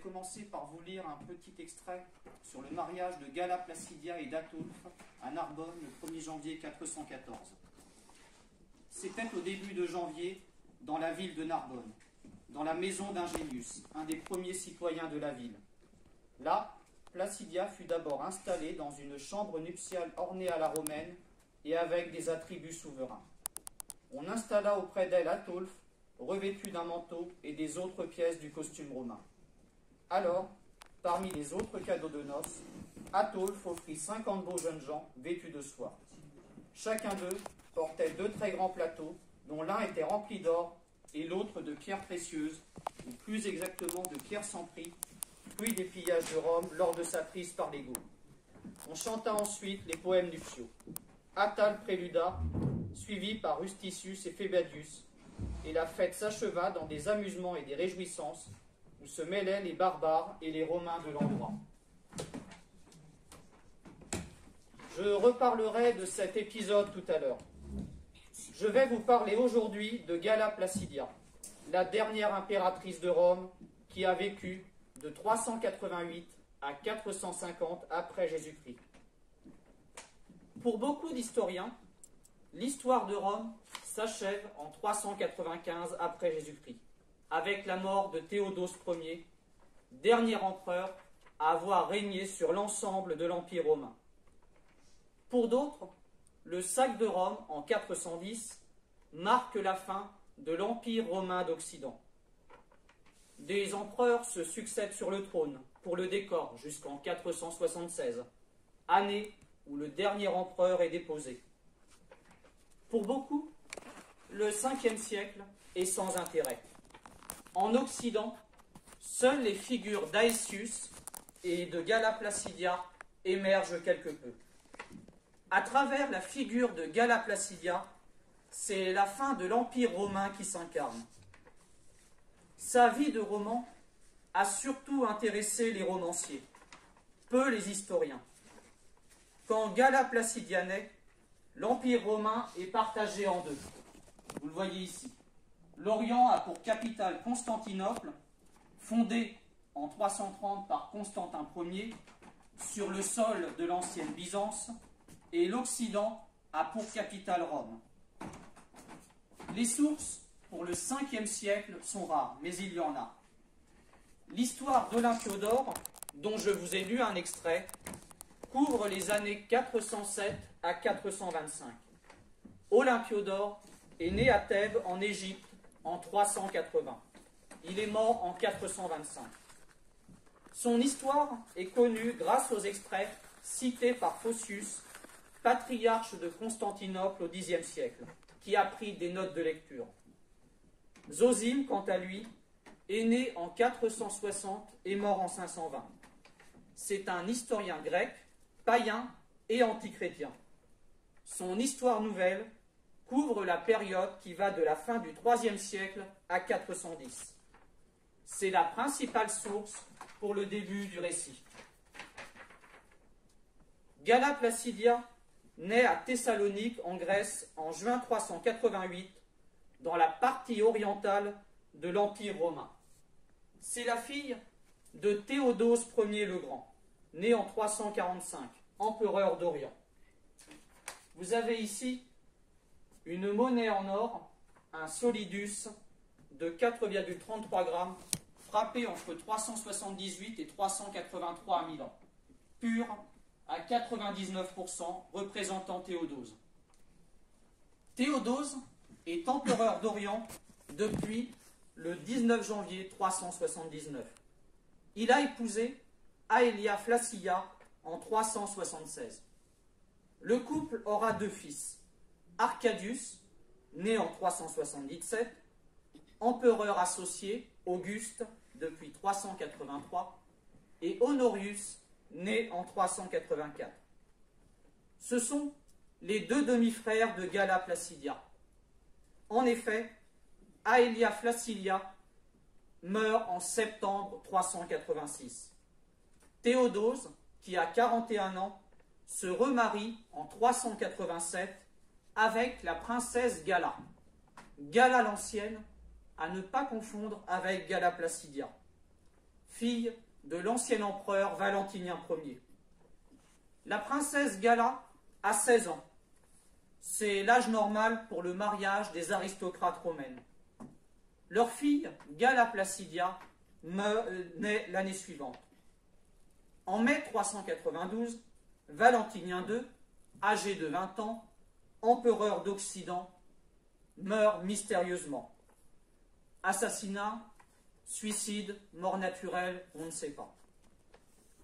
commencer par vous lire un petit extrait sur le mariage de Gala Placidia et d'Atulf à Narbonne le 1er janvier 414. C'était au début de janvier dans la ville de Narbonne, dans la maison d'Ingénius, un des premiers citoyens de la ville. Là, Placidia fut d'abord installée dans une chambre nuptiale ornée à la romaine et avec des attributs souverains. On installa auprès d'elle Atulf, revêtu d'un manteau et des autres pièces du costume romain. Alors, parmi les autres cadeaux de noces, Atulf offrit cinquante beaux jeunes gens vêtus de soie. Chacun d'eux portait deux très grands plateaux, dont l'un était rempli d'or et l'autre de pierres précieuses, ou plus exactement de pierres sans prix, fruit des pillages de Rome lors de sa prise par les. On chanta ensuite les poèmes nuptiaux. Attal préluda, suivi par Rusticius et Phébadius, et la fête s'acheva dans des amusements et des réjouissances où se mêlaient les barbares et les Romains de l'endroit. Je reparlerai de cet épisode tout à l'heure. Je vais vous parler aujourd'hui de Gala Placidia, la dernière impératrice de Rome qui a vécu de 388 à 450 après Jésus-Christ. Pour beaucoup d'historiens, l'histoire de Rome s'achève en 395 après Jésus-Christ, avec la mort de Théodose Ier, dernier empereur à avoir régné sur l'ensemble de l'Empire romain. Pour d'autres, le sac de Rome en 410 marque la fin de l'Empire romain d'Occident. Des empereurs se succèdent sur le trône pour le décor jusqu'en 476, année où le dernier empereur est déposé. Pour beaucoup, le 5e siècle est sans intérêt. En Occident, seules les figures d'Aesius et de Gala Placidia émergent quelque peu. À travers la figure de Gala Placidia, c'est la fin de l'Empire romain qui s'incarne. Sa vie de roman a surtout intéressé les romanciers, peu les historiens. Quand Gala Placidia naît, l'Empire romain est partagé en deux. Vous le voyez ici. L'Orient a pour capitale Constantinople, fondée en 330 par Constantin Ier, sur le sol de l'ancienne Byzance, et l'Occident a pour capitale Rome. Les sources pour le 5e siècle sont rares, mais il y en a. L'histoire d'Olympiodore, dont je vous ai lu un extrait, couvre les années 407 à 425. Olympiodore est né à Thèbes en Égypte en 380. Il est mort en 425. Son histoire est connue grâce aux extraits cités par Phocius, patriarche de Constantinople au Xe siècle, qui a pris des notes de lecture. Zosime, quant à lui, est né en 460 et mort en 520. C'est un historien grec, païen et antichrétien. Son histoire nouvelle couvre la période qui va de la fin du IIIe siècle à 410. C'est la principale source pour le début du récit. Gala Placidia naît à Thessalonique en Grèce en juin 388 dans la partie orientale de l'Empire romain. C'est la fille de Théodose Ier le Grand, né en 345, empereur d'Orient. Vous avez ici une monnaie en or, un solidus de 4,33 grammes, frappé entre 378 et 383 000 ans, pur à 99% représentant Théodose. Théodose est empereur d'Orient depuis le 19 janvier 379. Il a épousé Aelia Flacia en 376. Le couple aura deux fils, Arcadius, né en 377, empereur associé, Auguste, depuis 383, et Honorius, né en 384. Ce sont les deux demi-frères de Gala Placidia. En effet, Aelia Flacilia meurt en septembre 386. Théodose, qui a 41 ans, se remarie en 387 avec la princesse Gala. Gala l'ancienne, à ne pas confondre avec Gala Placidia. fille de l'ancien empereur Valentinien Ier. La princesse Gala a 16 ans. C'est l'âge normal pour le mariage des aristocrates romaines. Leur fille, Gala Placidia, euh, naît l'année suivante. En mai 392, Valentinien II, âgé de 20 ans, empereur d'Occident, meurt mystérieusement. Assassinat, suicide, mort naturelle, on ne sait pas.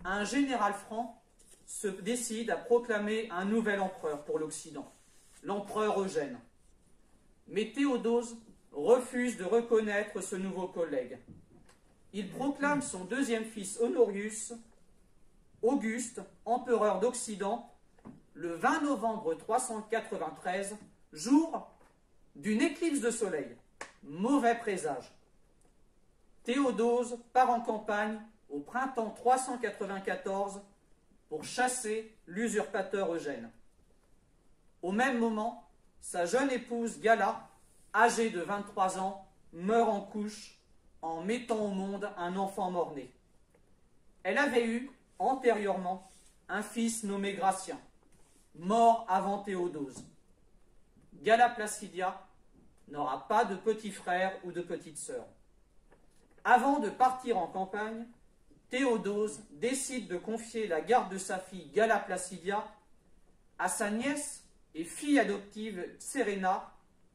Un général franc se décide à proclamer un nouvel empereur pour l'Occident, l'empereur Eugène. Mais Théodose refuse de reconnaître ce nouveau collègue. Il proclame son deuxième fils Honorius, Auguste, empereur d'Occident, le 20 novembre 393, jour d'une éclipse de soleil. Mauvais présage. Théodose part en campagne au printemps 394 pour chasser l'usurpateur Eugène. Au même moment, sa jeune épouse Gala, âgée de 23 ans, meurt en couche en mettant au monde un enfant mort-né. Elle avait eu, antérieurement, un fils nommé Gratien, mort avant Théodose. Gala Placidia n'aura pas de petit frère ou de petite sœur. Avant de partir en campagne, Théodose décide de confier la garde de sa fille Gala Placidia à sa nièce et fille adoptive Serena,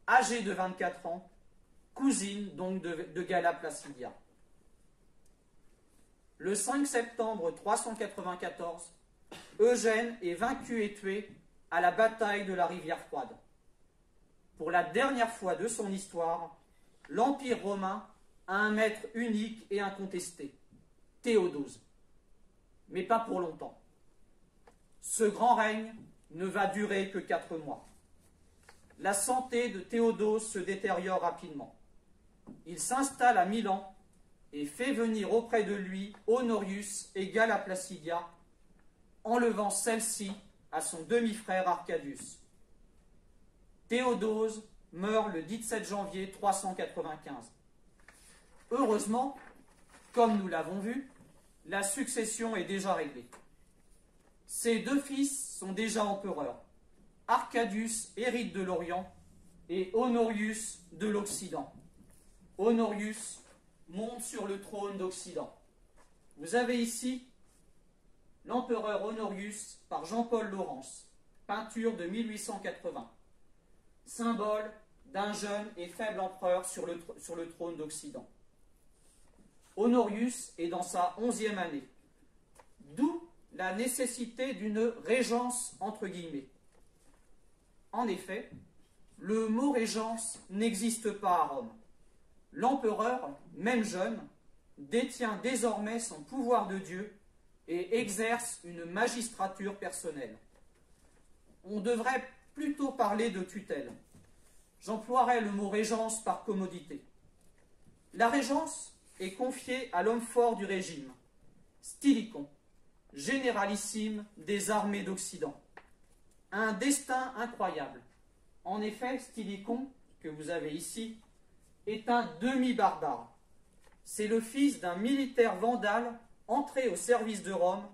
âgée de 24 ans, cousine donc de, de Gala Placidia. Le 5 septembre 394, Eugène est vaincu et tué à la bataille de la rivière froide. Pour la dernière fois de son histoire, l'Empire romain a un maître unique et incontesté, Théodose. Mais pas pour longtemps. Ce grand règne ne va durer que quatre mois. La santé de Théodose se détériore rapidement. Il s'installe à Milan et fait venir auprès de lui Honorius et Gala Placidia, enlevant celle-ci à son demi-frère Arcadius. Théodose meurt le 17 janvier 395. Heureusement, comme nous l'avons vu, la succession est déjà réglée. Ses deux fils sont déjà empereurs. Arcadius hérite de l'Orient et Honorius de l'Occident. Honorius monte sur le trône d'Occident. Vous avez ici l'empereur Honorius par Jean-Paul Laurence, peinture de 1880, symbole d'un jeune et faible empereur sur le, sur le trône d'Occident. Honorius est dans sa onzième année, d'où la nécessité d'une régence entre guillemets. En effet, le mot régence n'existe pas à Rome. L'empereur, même jeune, détient désormais son pouvoir de Dieu et exerce une magistrature personnelle. On devrait plutôt parler de tutelle. J'emploierai le mot régence par commodité. La régence est confiée à l'homme fort du régime, Stylicon, généralissime des armées d'Occident. Un destin incroyable. En effet, Stylicon, que vous avez ici, est un demi-barbare. C'est le fils d'un militaire vandale entré au service de Rome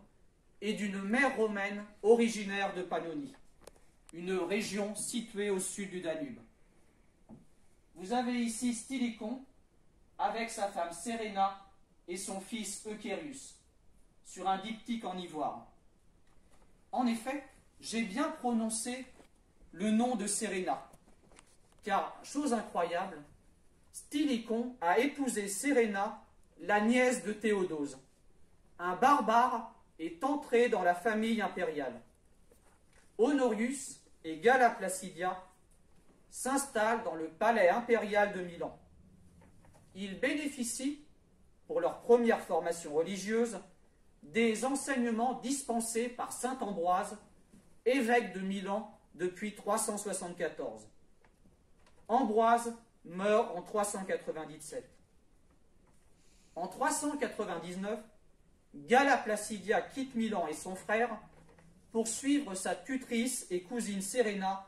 et d'une mère romaine originaire de Pannonie, une région située au sud du Danube. Vous avez ici Stylicon avec sa femme Serena et son fils Euchérius sur un diptyque en ivoire. En effet, j'ai bien prononcé le nom de Serena, car, chose incroyable, Stylicon a épousé Serena, la nièce de Théodose. Un barbare est entré dans la famille impériale. Honorius et Gala Placidia s'installent dans le palais impérial de Milan. Ils bénéficient, pour leur première formation religieuse, des enseignements dispensés par saint Ambroise, évêque de Milan depuis 374. Ambroise meurt en 397. En 399, Gala Placidia quitte Milan et son frère pour suivre sa tutrice et cousine Serena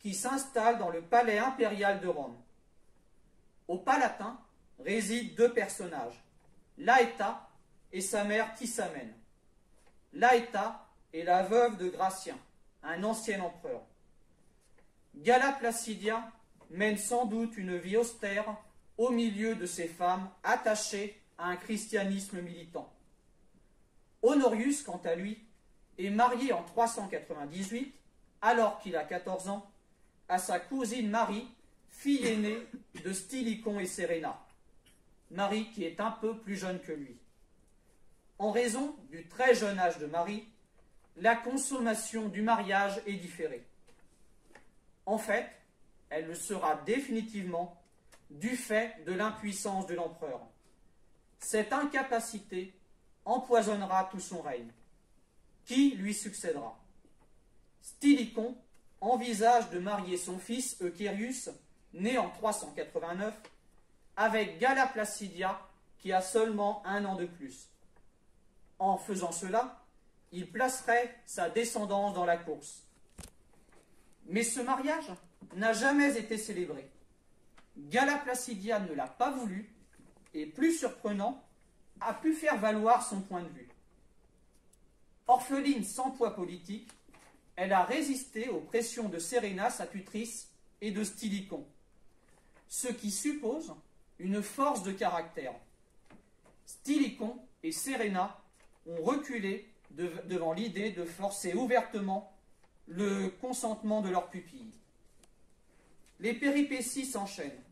qui s'installe dans le palais impérial de Rome. Au Palatin résident deux personnages, Laeta, et sa mère Tissamène. Laëta est la veuve de Gratien, un ancien empereur. Gala Placidia mène sans doute une vie austère au milieu de ces femmes attachées à un christianisme militant. Honorius, quant à lui, est marié en 398, alors qu'il a 14 ans, à sa cousine Marie, fille aînée de Stylicon et Séréna. Marie qui est un peu plus jeune que lui. En raison du très jeune âge de Marie, la consommation du mariage est différée. En fait, elle le sera définitivement du fait de l'impuissance de l'empereur. Cette incapacité empoisonnera tout son règne. Qui lui succédera? Stylicon envisage de marier son fils Euchérius, né en 389, avec Gala Placidia, qui a seulement un an de plus. En faisant cela, il placerait sa descendance dans la course. Mais ce mariage n'a jamais été célébré. Gala Placidia ne l'a pas voulu et, plus surprenant, a pu faire valoir son point de vue. Orpheline sans poids politique, elle a résisté aux pressions de Serena, sa tutrice, et de Stylicon, ce qui suppose une force de caractère. Stylicon et Serena ont reculé devant l'idée de forcer ouvertement le consentement de leurs pupilles. Les péripéties s'enchaînent.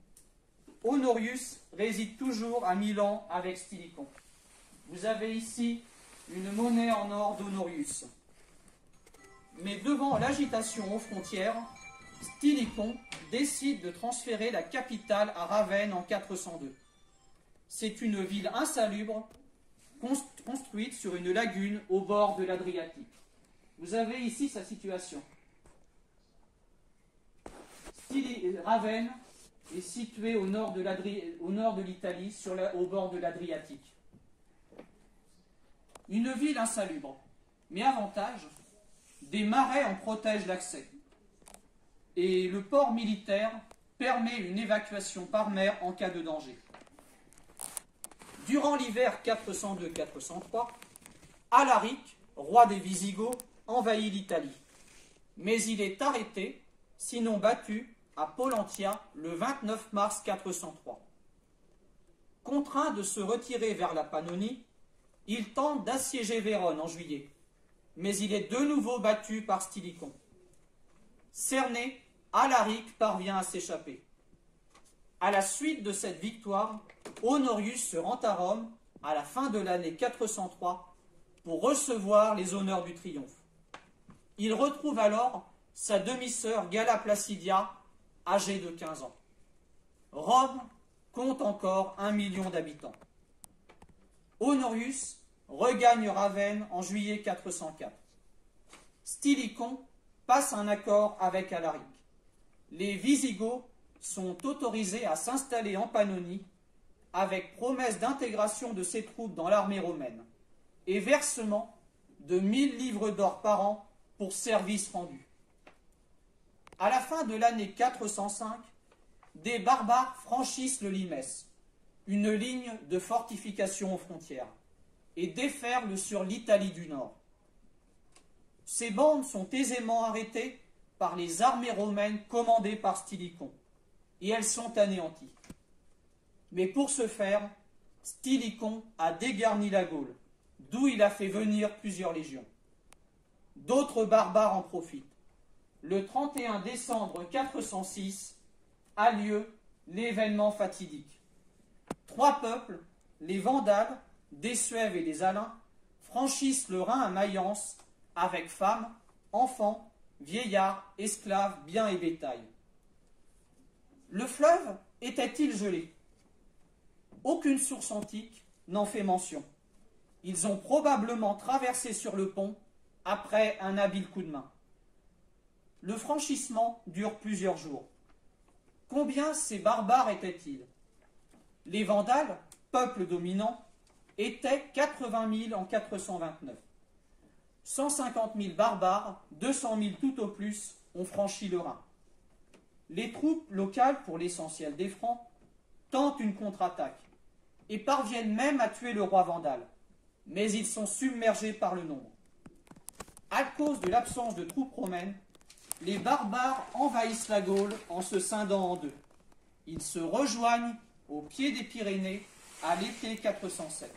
Honorius réside toujours à Milan avec Stylicon. Vous avez ici une monnaie en or d'Honorius. Mais devant l'agitation aux frontières, Stylicon décide de transférer la capitale à Ravenne en 402. C'est une ville insalubre construite sur une lagune au bord de l'Adriatique. Vous avez ici sa situation. Ravenne est située au nord de l'Italie, au bord de l'Adriatique. Une ville insalubre. Mais avantage, des marais en protègent l'accès. Et le port militaire permet une évacuation par mer en cas de danger. Durant l'hiver 402-403, Alaric, roi des Visigoths, envahit l'Italie. Mais il est arrêté, sinon battu, à Pollentia le 29 mars 403. Contraint de se retirer vers la Pannonie, il tente d'assiéger Vérone en juillet, mais il est de nouveau battu par Stylicon. Cerné, Alaric parvient à s'échapper. À la suite de cette victoire, Honorius se rend à Rome à la fin de l'année 403 pour recevoir les honneurs du triomphe. Il retrouve alors sa demi-sœur Gala Placidia, âgée de 15 ans. Rome compte encore un million d'habitants. Honorius regagne Ravenne en juillet 404. Stylicon passe un accord avec Alaric. Les Visigoths sont autorisés à s'installer en Pannonie avec promesse d'intégration de ses troupes dans l'armée romaine et versement de 1000 livres d'or par an pour services rendus. À la fin de l'année 405, des barbares franchissent le Limès, une ligne de fortification aux frontières, et déferlent sur l'Italie du Nord. Ces bandes sont aisément arrêtées par les armées romaines commandées par Stylicon, et elles sont anéanties. Mais pour ce faire, Stylicon a dégarni la Gaule, d'où il a fait venir plusieurs légions. D'autres barbares en profitent. Le 31 décembre 406 a lieu l'événement fatidique. Trois peuples, les Vandales, des Suèves et des Alains, franchissent le Rhin à Mayence avec femmes, enfants, vieillards, esclaves, biens et bétail. Le fleuve était-il gelé? Aucune source antique n'en fait mention. Ils ont probablement traversé sur le pont après un habile coup de main. Le franchissement dure plusieurs jours. Combien ces barbares étaient-ils? Les Vandales, peuple dominant, étaient 80 000 en 429. 150 000 barbares, 200 000 tout au plus, ont franchi le Rhin. Les troupes locales, pour l'essentiel des Francs, tentent une contre-attaque et parviennent même à tuer le roi vandale. mais ils sont submergés par le nombre. À cause de l'absence de troupes romaines, les barbares envahissent la Gaule en se scindant en deux. Ils se rejoignent au pied des Pyrénées à l'été 407.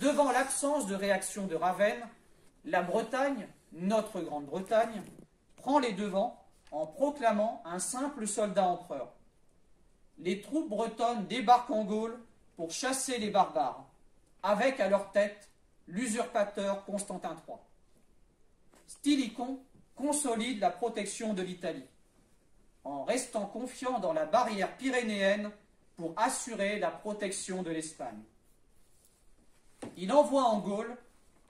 Devant l'absence de réaction de Ravenne, la Bretagne, notre Grande-Bretagne, prend les devants en proclamant un simple soldat empereur. Les troupes bretonnes débarquent en Gaule pour chasser les barbares, avec à leur tête l'usurpateur Constantin III. Stylicon consolide la protection de l'Italie, en restant confiant dans la barrière pyrénéenne pour assurer la protection de l'Espagne. Il envoie en Gaule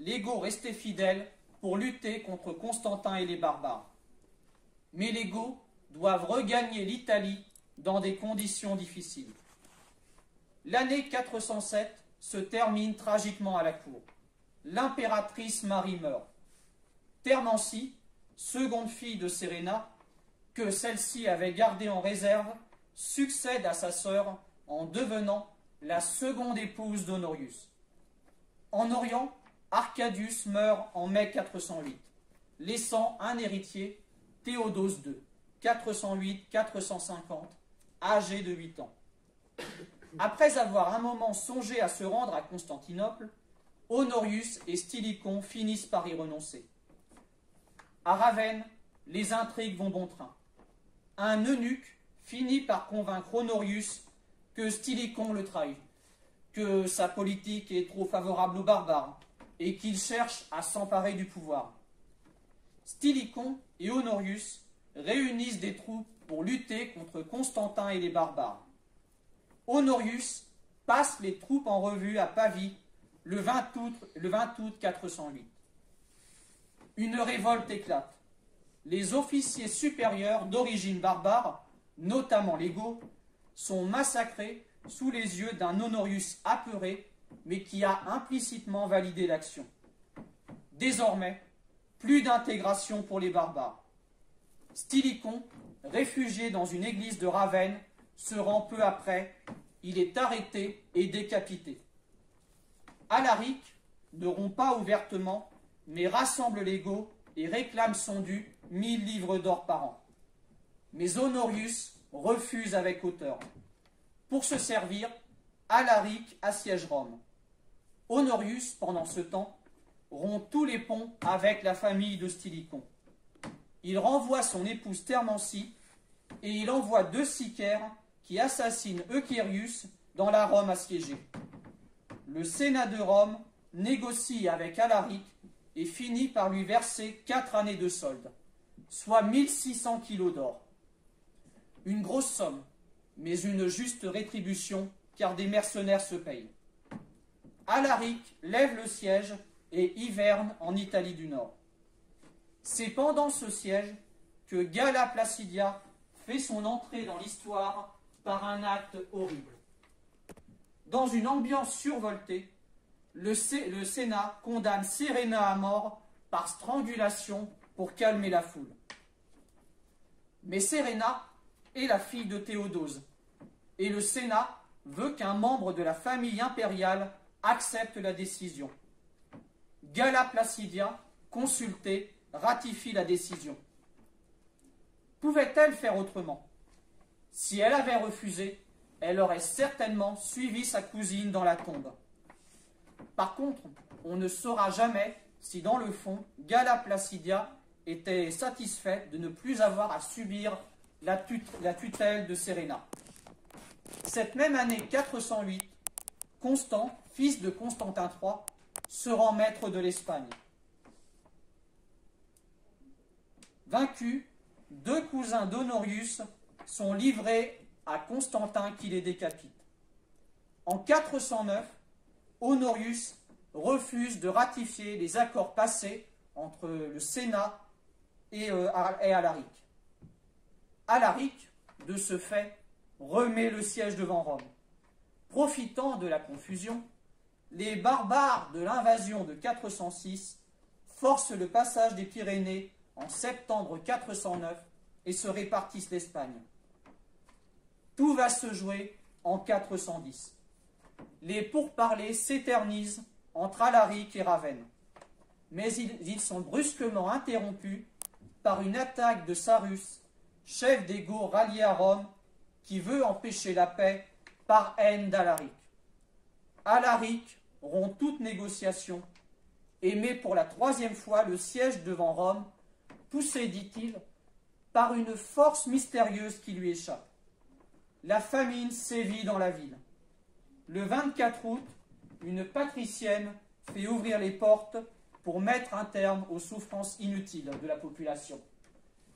les Goths restés fidèles pour lutter contre Constantin et les barbares. Mais les Goths doivent regagner l'Italie dans des conditions difficiles. L'année 407 se termine tragiquement à la cour. L'impératrice Marie meurt. Thermancie, seconde fille de Séréna, que celle-ci avait gardée en réserve, succède à sa sœur en devenant la seconde épouse d'Honorius. En Orient, Arcadius meurt en mai 408, laissant un héritier, Théodose II, 408-450, âgé de 8 ans. Après avoir un moment songé à se rendre à Constantinople, Honorius et Stylicon finissent par y renoncer. À Ravenne, les intrigues vont bon train. Un eunuque finit par convaincre Honorius que Stylicon le trahit, que sa politique est trop favorable aux barbares et qu'il cherche à s'emparer du pouvoir. Stylicon et Honorius réunissent des troupes pour lutter contre Constantin et les barbares. Honorius passe les troupes en revue à Pavie le 20 août, le 20 août 408. Une révolte éclate. Les officiers supérieurs d'origine barbare, notamment Goths, sont massacrés sous les yeux d'un Honorius apeuré, mais qui a implicitement validé l'action. Désormais, plus d'intégration pour les barbares. Stylicon, réfugié dans une église de Ravenne, se rend peu après. Il est arrêté et décapité. Alaric ne rompt pas ouvertement, mais rassemble les Goths et réclame son dû, mille livres d'or par an. Mais Honorius refuse avec hauteur. Pour se servir, Alaric assiège Rome. Honorius, pendant ce temps, rompt tous les ponts avec la famille de Stylicon. Il renvoie son épouse Thermancie et il envoie deux sicaires qui assassinent Euchérius dans la Rome assiégée. Le Sénat de Rome négocie avec Alaric et finit par lui verser quatre années de solde, soit 1600 kilos d'or. Une grosse somme, mais une juste rétribution, car des mercenaires se payent. Alaric lève le siège et hiverne en Italie du Nord. C'est pendant ce siège que Gala Placidia fait son entrée dans l'histoire par un acte horrible. Dans une ambiance survoltée, le, Sénat condamne Serena à mort par strangulation pour calmer la foule. Mais Serena est la fille de Théodose, et le Sénat veut qu'un membre de la famille impériale accepte la décision. Gala Placidia, consultée, ratifie la décision. Pouvait-elle faire autrement? Si elle avait refusé, elle aurait certainement suivi sa cousine dans la tombe. Par contre, on ne saura jamais si dans le fond, Gala Placidia était satisfait de ne plus avoir à subir la, tutelle de Serena. Cette même année 408, Constant, fils de Constantin III, se rend maître de l'Espagne. Vaincus, deux cousins d'Honorius sont livrés à Constantin qui les décapite. En 409, Honorius refuse de ratifier les accords passés entre le Sénat et, euh, et Alaric. Alaric, de ce fait, remet le siège devant Rome. Profitant de la confusion, les barbares de l'invasion de 406 forcent le passage des Pyrénées en septembre 409 et se répartissent l'Espagne. Tout va se jouer en 410. Les pourparlers s'éternisent entre Alaric et Ravenne. Mais ils, sont brusquement interrompus par une attaque de Sarus, chef des Goths rallié à Rome, qui veut empêcher la paix par haine d'Alaric. Alaric rompt toute négociation et met pour la troisième fois le siège devant Rome, poussé, dit-il, par une force mystérieuse qui lui échappe. La famine sévit dans la ville. Le 24 août, une patricienne fait ouvrir les portes pour mettre un terme aux souffrances inutiles de la population.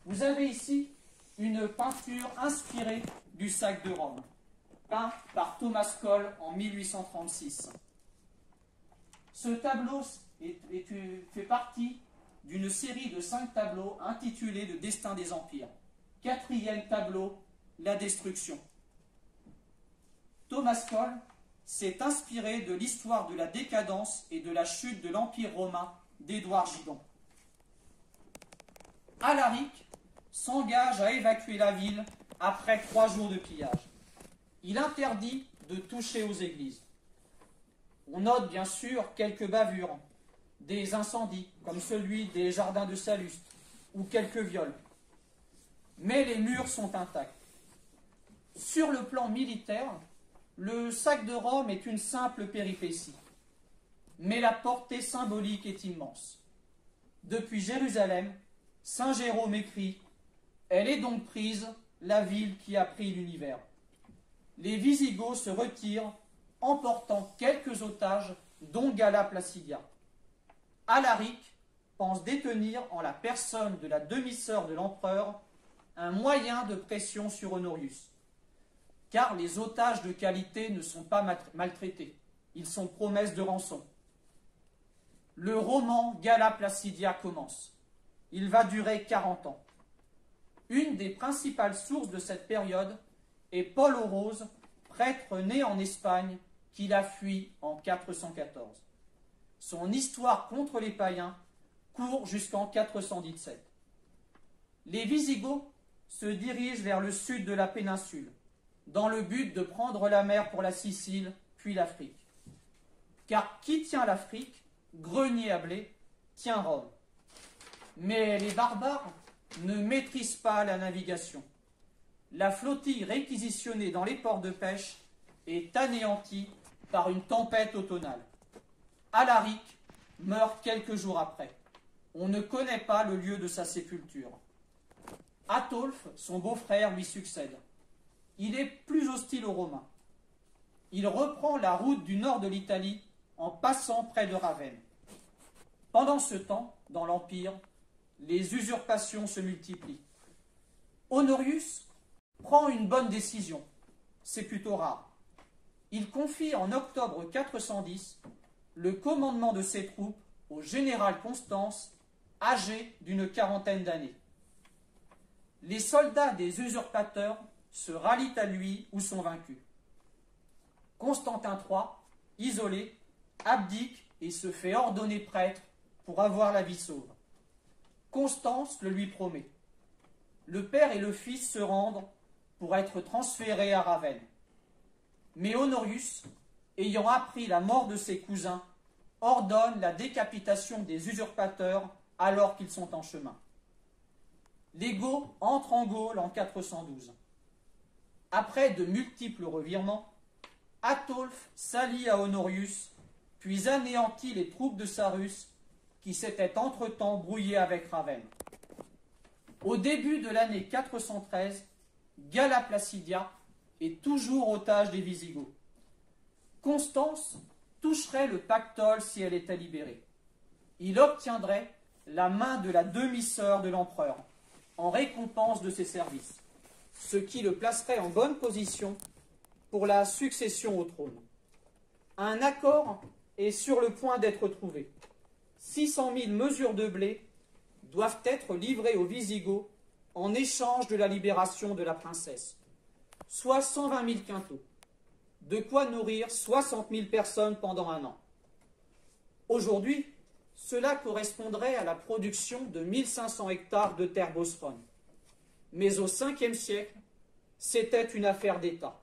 Vous avez ici une peinture inspirée du sac de Rome, peint par Thomas Cole en 1836. Ce tableau fait partie d'une série de cinq tableaux intitulés Le destin des empires. Quatrième tableau, la destruction. Thomas Cole s'est inspiré de l'histoire de la décadence et de la chute de l'Empire romain d'Édouard Gidon. Alaric s'engage à évacuer la ville après trois jours de pillage. Il interdit de toucher aux églises. On note bien sûr quelques bavures, des incendies, comme celui des jardins de Saluste, ou quelques viols. Mais les murs sont intacts. Sur le plan militaire, le sac de Rome est une simple péripétie. Mais la portée symbolique est immense. Depuis Jérusalem, Saint Jérôme écrit Elle est donc prise, la ville qui a pris l'univers. Les Visigoths se retirent, emportant quelques otages, dont Gala Placidia. Alaric pense détenir en la personne de la demi-sœur de l'empereur un moyen de pression sur Honorius. Car les otages de qualité ne sont pas maltraités, ils sont promesses de rançon. Le roman Gala Placidia commence. Il va durer 40 ans. Une des principales sources de cette période est Paul Rose, prêtre né en Espagne, qui l'a fui en 414 son histoire contre les païens court jusqu'en 417. Les Visigoths se dirigent vers le sud de la péninsule, dans le but de prendre la mer pour la Sicile, puis l'Afrique. Car qui tient l'Afrique, grenier à blé, tient Rome. Mais les barbares ne maîtrisent pas la navigation. La flottille réquisitionnée dans les ports de pêche est anéantie par une tempête automnale. Alaric meurt quelques jours après. On ne connaît pas le lieu de sa sépulture. Atolphe, son beau-frère, lui succède. Il est plus hostile aux Romains. Il reprend la route du nord de l'Italie en passant près de Ravenne. Pendant ce temps, dans l'Empire, les usurpations se multiplient. Honorius prend une bonne décision. C'est plutôt rare. Il confie en octobre 410 le commandement de ses troupes au général Constance, âgé d'une quarantaine d'années. Les soldats des usurpateurs se rallient à lui ou sont vaincus. Constantin III, isolé, abdique et se fait ordonner prêtre pour avoir la vie sauve. Constance le lui promet. Le père et le fils se rendent pour être transférés à Ravenne. Mais Honorius ayant appris la mort de ses cousins, ordonne la décapitation des usurpateurs alors qu'ils sont en chemin. Les Goths entrent en Gaule en 412. Après de multiples revirements, Atolphe s'allie à Honorius, puis anéantit les troupes de Sarus qui s'étaient entre-temps brouillées avec Ravenne. Au début de l'année 413, Gala Placidia est toujours otage des Visigoths. Constance toucherait le pactole si elle était libérée. Il obtiendrait la main de la demi-sœur de l'empereur en récompense de ses services, ce qui le placerait en bonne position pour la succession au trône. Un accord est sur le point d'être trouvé. 600 000 mesures de blé doivent être livrées aux Visigoths en échange de la libération de la princesse, soit 120 000 quintaux de quoi nourrir 60 000 personnes pendant un an. Aujourd'hui, cela correspondrait à la production de 1500 hectares de terre bosphone. Mais au 5e siècle, c'était une affaire d'État.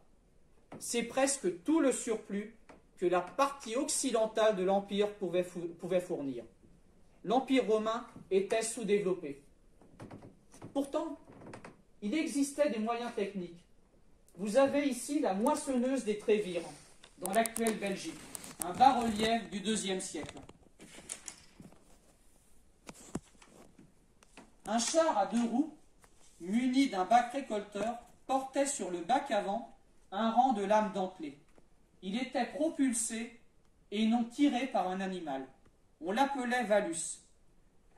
C'est presque tout le surplus que la partie occidentale de l'Empire pouvait, pouvait fournir. L'Empire romain était sous-développé. Pourtant, il existait des moyens techniques. Vous avez ici la moissonneuse des Trévires, dans l'actuelle Belgique, un bas-relief du IIe siècle. Un char à deux roues, muni d'un bac récolteur, portait sur le bac avant un rang de lames dentelées. Il était propulsé et non tiré par un animal. On l'appelait Valus.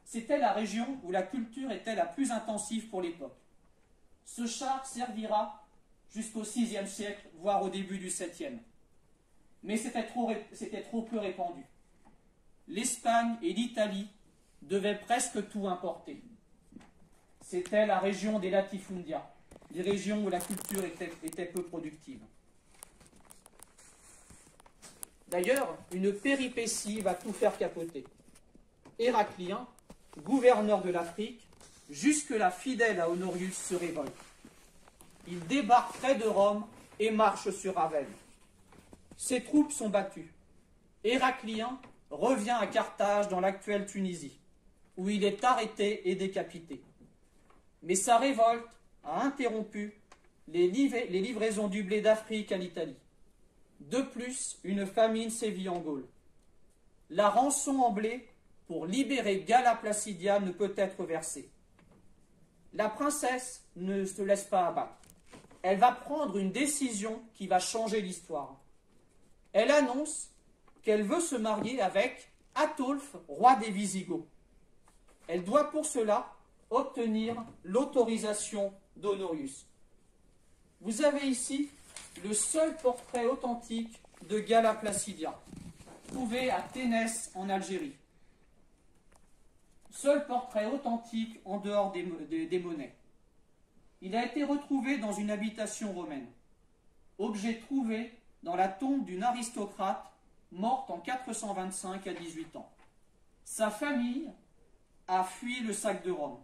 C'était la région où la culture était la plus intensive pour l'époque. Ce char servira jusqu'au VIe siècle, voire au début du VIIe. Mais c'était trop, trop peu répandu. L'Espagne et l'Italie devaient presque tout importer. C'était la région des latifundia, les régions où la culture était, peu productive. D'ailleurs, une péripétie va tout faire capoter. Héraclien, gouverneur de l'Afrique, jusque-là fidèle à Honorius, se révolte. Il débarque près de Rome et marche sur Ravenne. Ses troupes sont battues. Héraclien revient à Carthage dans l'actuelle Tunisie, où il est arrêté et décapité. Mais sa révolte a interrompu les, livraisons du blé d'Afrique à l'Italie. De plus, une famine sévit en Gaule. La rançon en blé pour libérer Gala Placidia ne peut être versée. La princesse ne se laisse pas abattre. Elle va prendre une décision qui va changer l'histoire. Elle annonce qu'elle veut se marier avec Atulf, roi des Visigoths. Elle doit pour cela obtenir l'autorisation d'Honorius. Vous avez ici le seul portrait authentique de Gala Placidia, trouvé à Ténès en Algérie. Seul portrait authentique en dehors des, des monnaies. Il a été retrouvé dans une habitation romaine. Objet trouvé dans la tombe d'une aristocrate morte en 425 à 18 ans. Sa famille a fui le sac de Rome.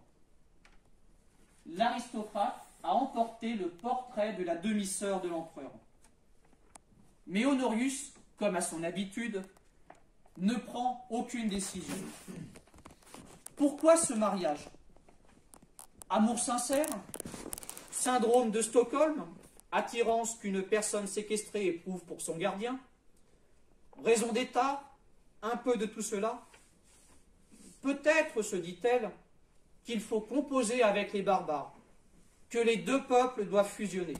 L'aristocrate a emporté le portrait de la demi-sœur de l'empereur. Mais Honorius, comme à son habitude, ne prend aucune décision. Pourquoi ce mariage? Amour sincère? Syndrome de Stockholm? Attirance qu'une personne séquestrée éprouve pour son gardien? Raison d'État? Un peu de tout cela? Peut-être, se dit-elle, qu'il faut composer avec les barbares, que les deux peuples doivent fusionner.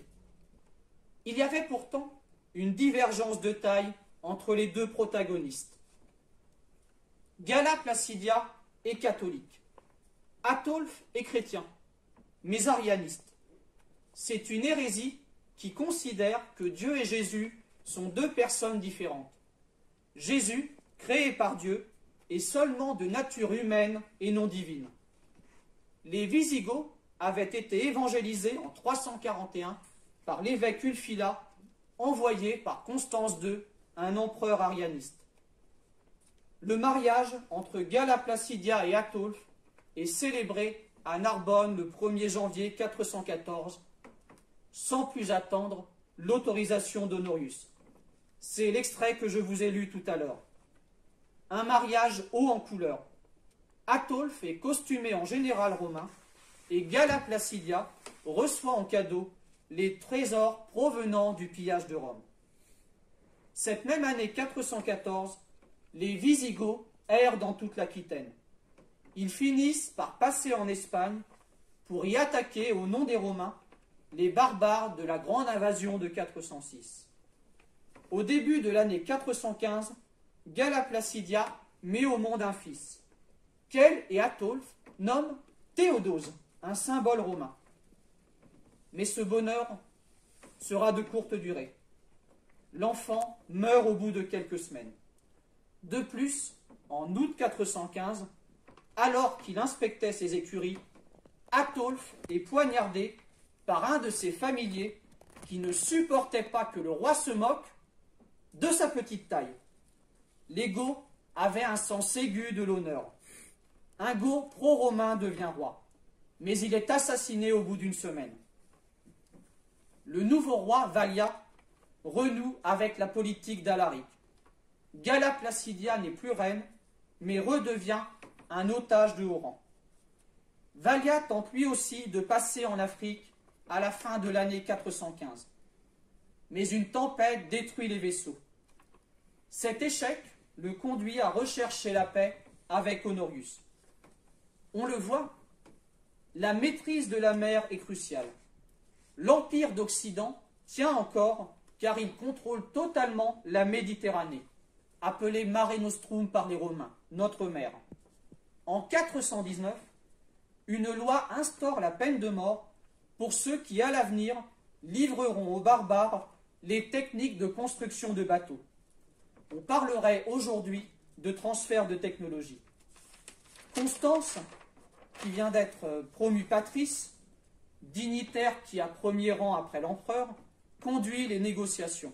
Il y avait pourtant une divergence de taille entre les deux protagonistes. Gala Placidia est catholique. Atolphe est chrétien, mais arianiste. C'est une hérésie qui considère que Dieu et Jésus sont deux personnes différentes. Jésus, créé par Dieu, est seulement de nature humaine et non divine. Les Visigoths avaient été évangélisés en 341 par l'évêque Ulfila, envoyé par Constance II, un empereur arianiste. Le mariage entre Gala Placidia et Atulf est célébré à Narbonne le 1er janvier 414, sans plus attendre l'autorisation d'Honorius. C'est l'extrait que je vous ai lu tout à l'heure. Un mariage haut en couleur. Atulf est costumé en général romain et Gala Placidia reçoit en cadeau les trésors provenant du pillage de Rome. Cette même année 414, les Visigoths errent dans toute l'Aquitaine. Ils finissent par passer en Espagne pour y attaquer au nom des Romains les barbares de la grande invasion de 406. Au début de l'année 415, Gala Placidia met au monde un fils, qu'elle et Atolphe nomment Théodose, un symbole romain. Mais ce bonheur sera de courte durée. L'enfant meurt au bout de quelques semaines. De plus, en août 415, alors qu'il inspectait ses écuries, Atolphe est poignardé par un de ses familiers qui ne supportait pas que le roi se moque de sa petite taille. L'ego avait un sens aigu de l'honneur. Un pro-romain devient roi, mais il est assassiné au bout d'une semaine. Le nouveau roi, Valia, renoue avec la politique d'Alaric Gala Placidia n'est plus reine, mais redevient un otage de haut rang. Valia tente lui aussi de passer en Afrique à la fin de l'année 415. Mais une tempête détruit les vaisseaux. Cet échec le conduit à rechercher la paix avec Honorius. On le voit, la maîtrise de la mer est cruciale. L'Empire d'Occident tient encore car il contrôle totalement la Méditerranée, appelée Mare Nostrum par les Romains, notre mer. En 419, une loi instaure la peine de mort pour ceux qui, à l'avenir, livreront aux barbares les techniques de construction de bateaux. On parlerait aujourd'hui de transfert de technologie. Constance, qui vient d'être promue patrice, dignitaire qui a premier rang après l'empereur, conduit les négociations.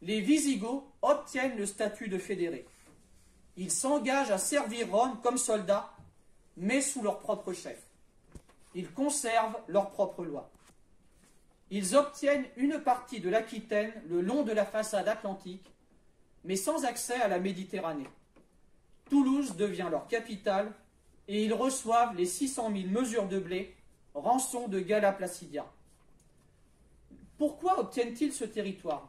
Les Visigoths obtiennent le statut de fédérés. Ils s'engagent à servir Rome comme soldats, mais sous leur propre chef. Ils conservent leurs propres lois. Ils obtiennent une partie de l'Aquitaine le long de la façade atlantique, mais sans accès à la Méditerranée. Toulouse devient leur capitale et ils reçoivent les 600 000 mesures de blé, rançon de Gala Placidia. Pourquoi obtiennent-ils ce territoire?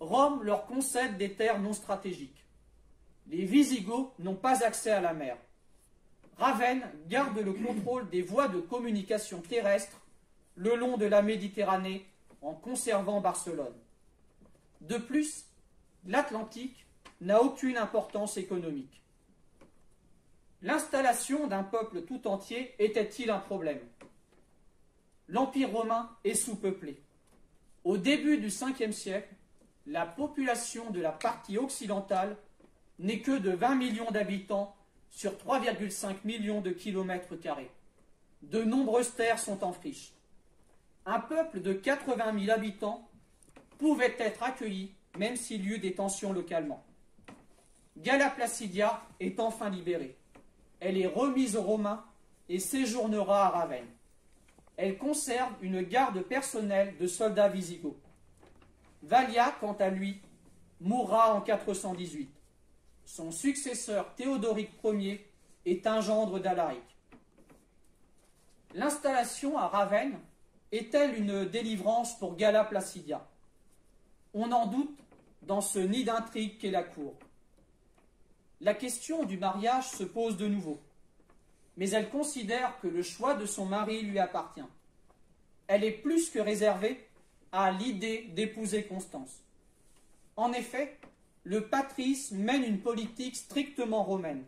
Rome leur concède des terres non stratégiques. Les Visigoths n'ont pas accès à la mer. Ravenne garde le contrôle des voies de communication terrestre le long de la Méditerranée en conservant Barcelone. De plus, l'Atlantique n'a aucune importance économique. L'installation d'un peuple tout entier était-il un problème? L'Empire romain est sous-peuplé. Au début du 5e siècle, la population de la partie occidentale n'est que de 20 millions d'habitants sur 3,5 millions de kilomètres carrés. De nombreuses terres sont en friche. Un peuple de 80 000 habitants pouvait être accueilli même s'il y eut des tensions localement. Gala Placidia est enfin libérée. Elle est remise aux Romains et séjournera à Ravenne elle conserve une garde personnelle de soldats visigoths. Valia, quant à lui, mourra en 418. Son successeur Théodoric Ier est un gendre d'Alaric. L'installation à Ravenne est-elle une délivrance pour Gala Placidia On en doute dans ce nid d'intrigue qu'est la cour. La question du mariage se pose de nouveau mais elle considère que le choix de son mari lui appartient. Elle est plus que réservée à l'idée d'épouser Constance. En effet, le patrice mène une politique strictement romaine,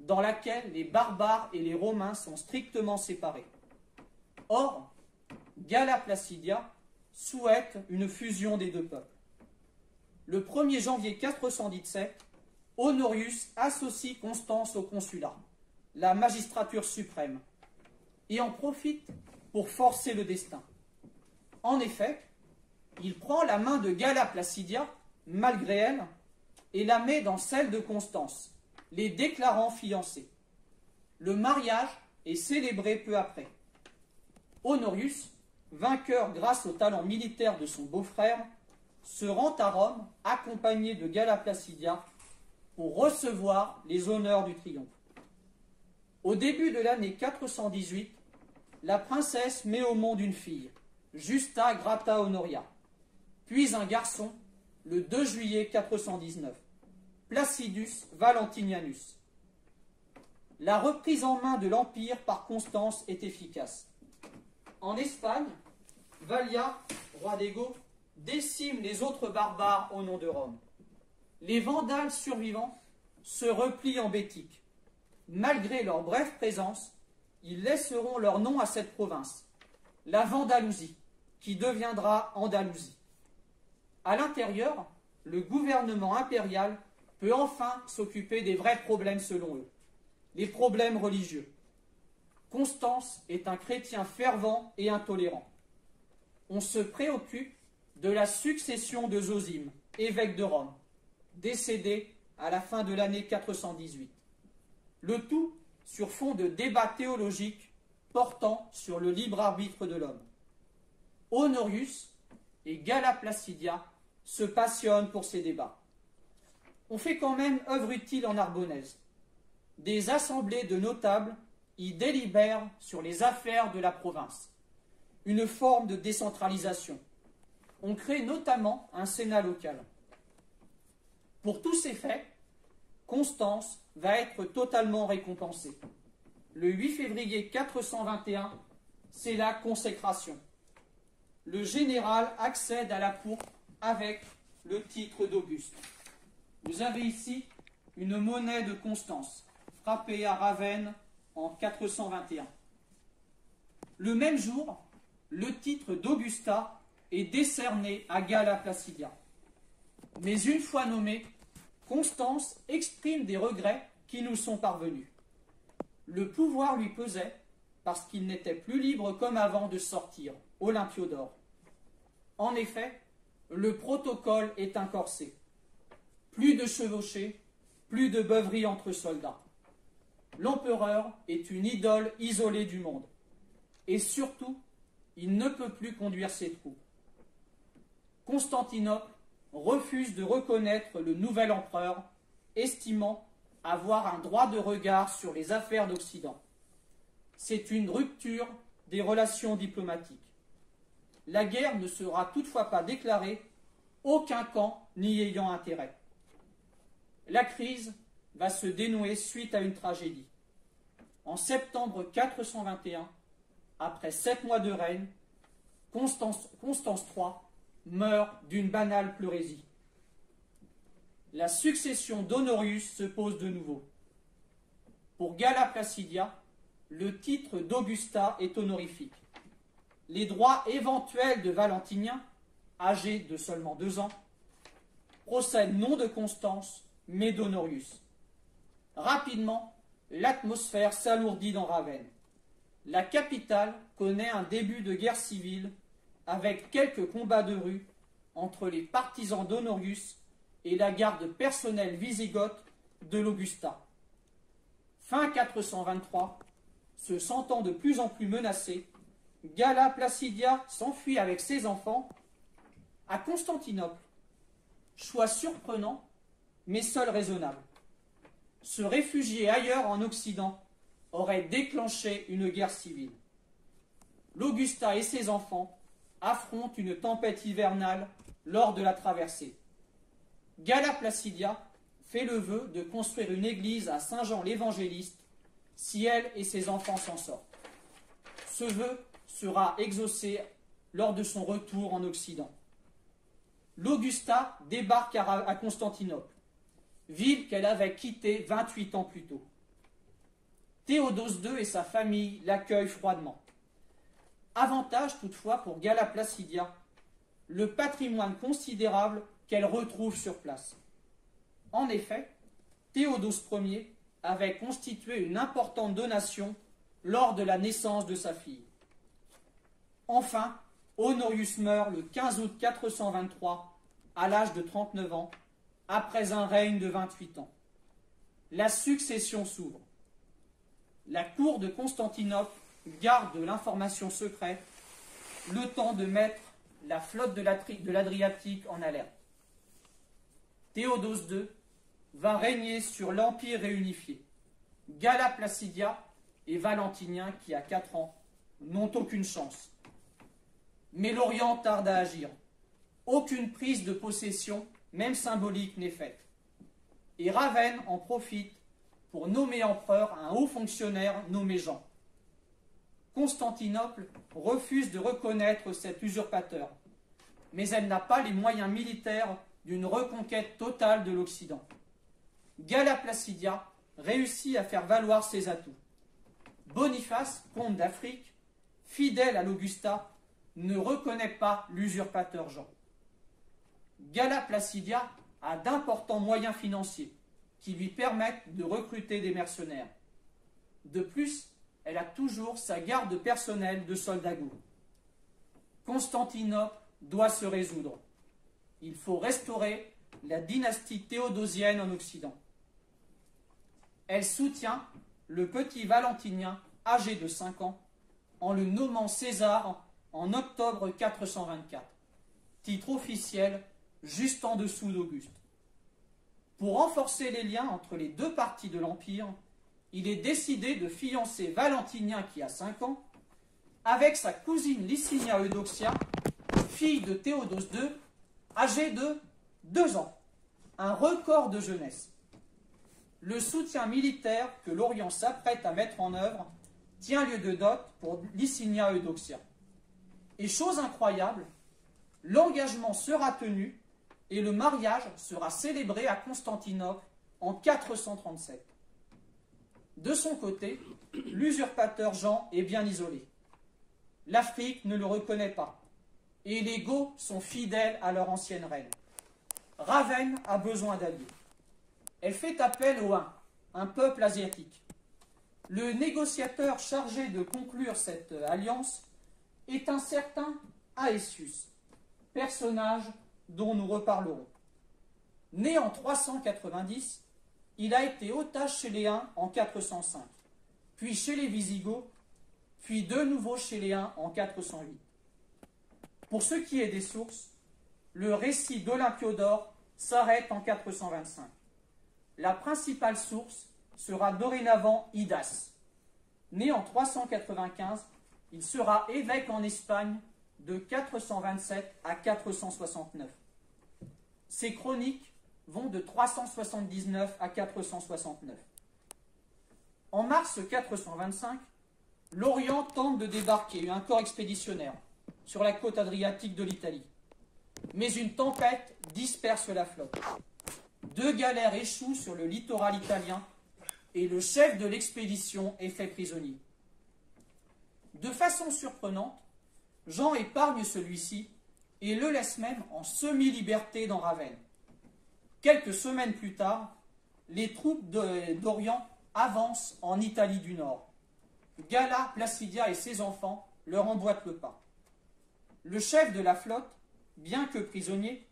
dans laquelle les barbares et les romains sont strictement séparés. Or, Gala Placidia souhaite une fusion des deux peuples. Le 1er janvier 417, Honorius associe Constance au consulat la magistrature suprême et en profite pour forcer le destin. En effet, il prend la main de Gala Placidia, malgré elle, et la met dans celle de Constance, les déclarant fiancés. Le mariage est célébré peu après. Honorius, vainqueur grâce au talent militaire de son beau-frère, se rend à Rome accompagné de Gala Placidia pour recevoir les honneurs du triomphe. Au début de l'année 418, la princesse met au monde une fille, Justa Grata Honoria, puis un garçon, le 2 juillet 419, Placidus Valentinianus. La reprise en main de l'Empire par Constance est efficace. En Espagne, Valia, roi des décime les autres barbares au nom de Rome. Les Vandales survivants se replient en Bétique malgré leur brève présence, ils laisseront leur nom à cette province, la Vandalousie, qui deviendra Andalousie. À l'intérieur, le gouvernement impérial peut enfin s'occuper des vrais problèmes selon eux, les problèmes religieux. Constance est un chrétien fervent et intolérant. On se préoccupe de la succession de Zosime, évêque de Rome, décédé à la fin de l'année 418 le tout sur fond de débats théologiques portant sur le libre arbitre de l'homme. Honorius et Gala Placidia se passionnent pour ces débats. on fait quand même œuvre utile en Arbonnaise. Des assemblées de notables y délibèrent sur les affaires de la province. Une forme de décentralisation. On crée notamment un Sénat local. Pour tous ces faits, Constance va être totalement récompensée. Le 8 février 421, c'est la consécration. Le général accède à la pourpre avec le titre d'Auguste. Vous avez ici une monnaie de Constance, frappée à Ravenne en 421. Le même jour, le titre d'Augusta est décerné à Gala Placidia. Mais une fois nommée, Constance exprime des regrets qui nous sont parvenus. Le pouvoir lui pesait parce qu'il n'était plus libre comme avant de sortir, Olympiodore. En effet, le protocole est incorsé. Plus de chevauchées, plus de beuveries entre soldats. L'empereur est une idole isolée du monde. Et surtout, il ne peut plus conduire ses troupes. Constantinople refuse de reconnaître le nouvel empereur, estimant avoir un droit de regard sur les affaires d'Occident. C'est une rupture des relations diplomatiques. La guerre ne sera toutefois pas déclarée, aucun camp n'y ayant intérêt. La crise va se dénouer suite à une tragédie. En septembre 421, après sept mois de règne, Constance, Constance III meurt d'une banale pleurésie. La succession d'Honorius se pose de nouveau. Pour Gala Placidia, le titre d'Augusta est honorifique. Les droits éventuels de Valentinien, âgé de seulement deux ans, procèdent non de Constance, mais d'Honorius. Rapidement, l'atmosphère s'alourdit dans Ravenne. La capitale connaît un début de guerre civile avec quelques combats de rue entre les partisans d'Honorius et la garde personnelle wisigothe de l'Augusta. Fin 423, se sentant de plus en plus menacée, Gala Placidia s'enfuit avec ses enfants à Constantinople. Choix surprenant, mais seul raisonnable. Se réfugier ailleurs en Occident aurait déclenché une guerre civile. L'Augusta et ses enfants affrontent une tempête hivernale lors de la traversée. Gala Placidia fait le vœu de construire une église à Saint Jean l'Évangéliste si elle et ses enfants s'en sortent. Ce vœu sera exaucé lors de son retour en Occident. L'Augusta débarque à Constantinople, ville qu'elle avait quittée 28 ans plus tôt. Théodose II et sa famille l'accueillent froidement. Avantage toutefois pour Gala Placidia, le patrimoine considérable qu'elle retrouve sur place. En effet, Théodose Ier avait constitué une importante donation lors de la naissance de sa fille. Enfin, Honorius meurt le 15 août 423 à l'âge de 39 ans, après un règne de 28 ans. La succession s'ouvre. La cour de Constantinople garde l'information secrète le temps de mettre la flotte de l'Adriatique en alerte. Théodose II va régner sur l'Empire réunifié. Gala Placidia et Valentinien, qui a 4 ans, n'ont aucune chance. Mais l'Orient tarde à agir. Aucune prise de possession, même symbolique, n'est faite. Et Ravenne en profite pour nommer empereur un haut fonctionnaire nommé Jean. Constantinople refuse de reconnaître cet usurpateur, mais elle n'a pas les moyens militaires d'une reconquête totale de l'Occident. Gala Placidia réussit à faire valoir ses atouts. Boniface, comte d'Afrique, fidèle à l'Augusta, ne reconnaît pas l'usurpateur Jean. Gala Placidia a d'importants moyens financiers qui lui permettent de recruter des mercenaires. De plus, elle a toujours sa garde personnelle de soldats goûts. Constantinople doit se résoudre. Il faut restaurer la dynastie théodosienne en Occident. Elle soutient le petit Valentinien, âgé de 5 ans, en le nommant César en octobre 424, titre officiel juste en dessous d'Auguste. Pour renforcer les liens entre les deux parties de l'Empire, il est décidé de fiancer Valentinien, qui a 5 ans, avec sa cousine Licinia Eudoxia, fille de Théodose II, âgée de 2 ans, un record de jeunesse. Le soutien militaire que l'Orient s'apprête à mettre en œuvre tient lieu de dot pour Licinia Eudoxia. Et chose incroyable, l'engagement sera tenu et le mariage sera célébré à Constantinople en 437. De son côté, l'usurpateur Jean est bien isolé. L'Afrique ne le reconnaît pas, et les Goths sont fidèles à leur ancienne reine. Ravenne a besoin d'alliés. Elle fait appel aux Huns, un peuple asiatique. Le négociateur chargé de conclure cette alliance est un certain Aesius, personnage dont nous reparlerons. Né en 390, il a été otage chez les Huns en 405, puis chez les Visigoths, puis de nouveau chez les Huns en 408. Pour ce qui est des sources, le récit d'Olympiodore s'arrête en 425. La principale source sera dorénavant Idas. Né en 395, il sera évêque en Espagne de 427 à 469. Ses chroniques vont de 379 à 469. En mars 425, l'Orient tente de débarquer un corps expéditionnaire sur la côte adriatique de l'Italie. Mais une tempête disperse la flotte. Deux galères échouent sur le littoral italien et le chef de l'expédition est fait prisonnier. De façon surprenante, Jean épargne celui-ci et le laisse même en semi-liberté dans Ravenne. Quelques semaines plus tard, les troupes d'Orient avancent en Italie du Nord. Gala, Placidia et ses enfants leur emboîtent le pas. Le chef de la flotte, bien que prisonnier,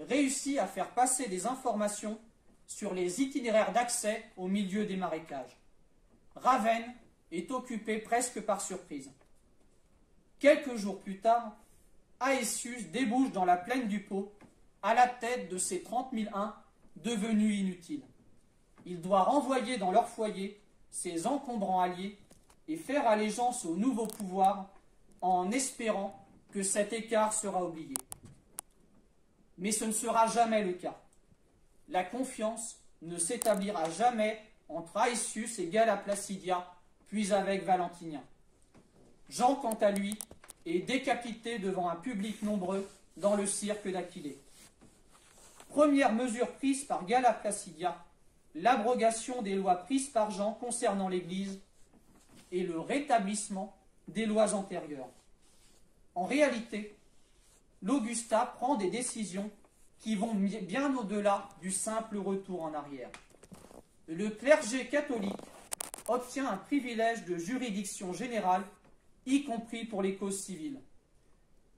réussit à faire passer des informations sur les itinéraires d'accès au milieu des marécages. Ravenne est occupé presque par surprise. Quelques jours plus tard, Aesius débouche dans la plaine du Pô à la tête de trente mille uns devenus inutiles. Il doit renvoyer dans leur foyer ses encombrants alliés et faire allégeance au nouveau pouvoir en espérant que cet écart sera oublié. Mais ce ne sera jamais le cas. La confiance ne s'établira jamais entre Aesius et Gala Placidia, puis avec Valentinien. Jean, quant à lui, est décapité devant un public nombreux dans le cirque d'Aquilée. Première mesure prise par Gala Placidia, l'abrogation des lois prises par Jean concernant l'Église et le rétablissement des lois antérieures. En réalité, l'Augusta prend des décisions qui vont bien au-delà du simple retour en arrière. Le clergé catholique obtient un privilège de juridiction générale y compris pour les causes civiles.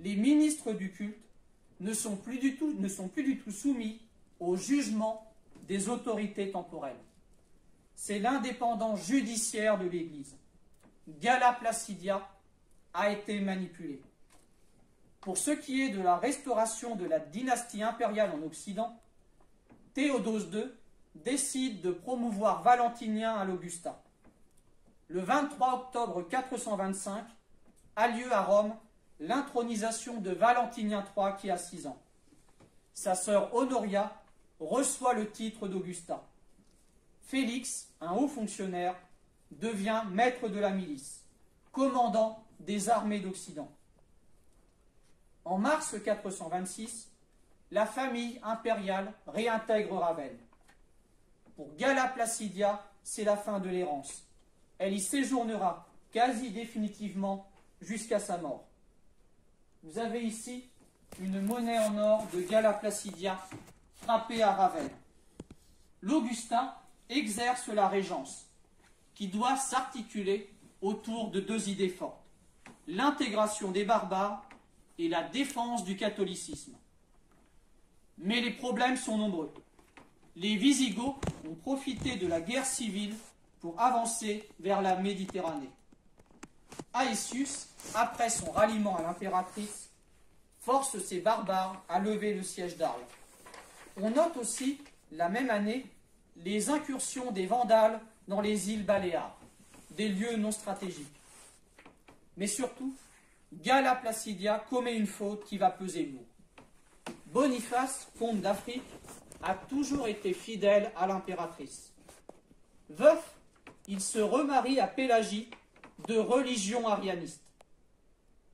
Les ministres du culte ne sont plus du tout, soumis au jugement des autorités temporelles. C'est l'indépendance judiciaire de l'Église. Gala Placidia a été manipulé. Pour ce qui est de la restauration de la dynastie impériale en Occident, Théodose II décide de promouvoir Valentinien à l'Augusta. Le 23 octobre 425 a lieu à Rome l'intronisation de Valentinien III qui a 6 ans. Sa sœur Honoria reçoit le titre d'Augusta. Félix, un haut fonctionnaire, devient maître de la milice, commandant des armées d'Occident. En mars 426, la famille impériale réintègre Ravenne. Pour Gala Placidia, c'est la fin de l'errance. Elle y séjournera quasi définitivement jusqu'à sa mort. Vous avez ici une monnaie en or de Gala Placidia frappée à Ravenne. L'Augustin exerce la régence, qui doit s'articuler autour de deux idées fortes l'intégration des barbares et la défense du catholicisme. Mais les problèmes sont nombreux. Les Visigoths ont profité de la guerre civile pour avancer vers la Méditerranée. Aesius, après son ralliement à l'impératrice, force ses barbares à lever le siège d'Arles. On note aussi la même année, les incursions des Vandales dans les îles Baléares, des lieux non stratégiques. Mais surtout, Gala Placidia commet une faute qui va peser lourd. Boniface, comte d'Afrique, a toujours été fidèle à l'impératrice. Veuf, il se remarie à Pélagie, de religion arianiste.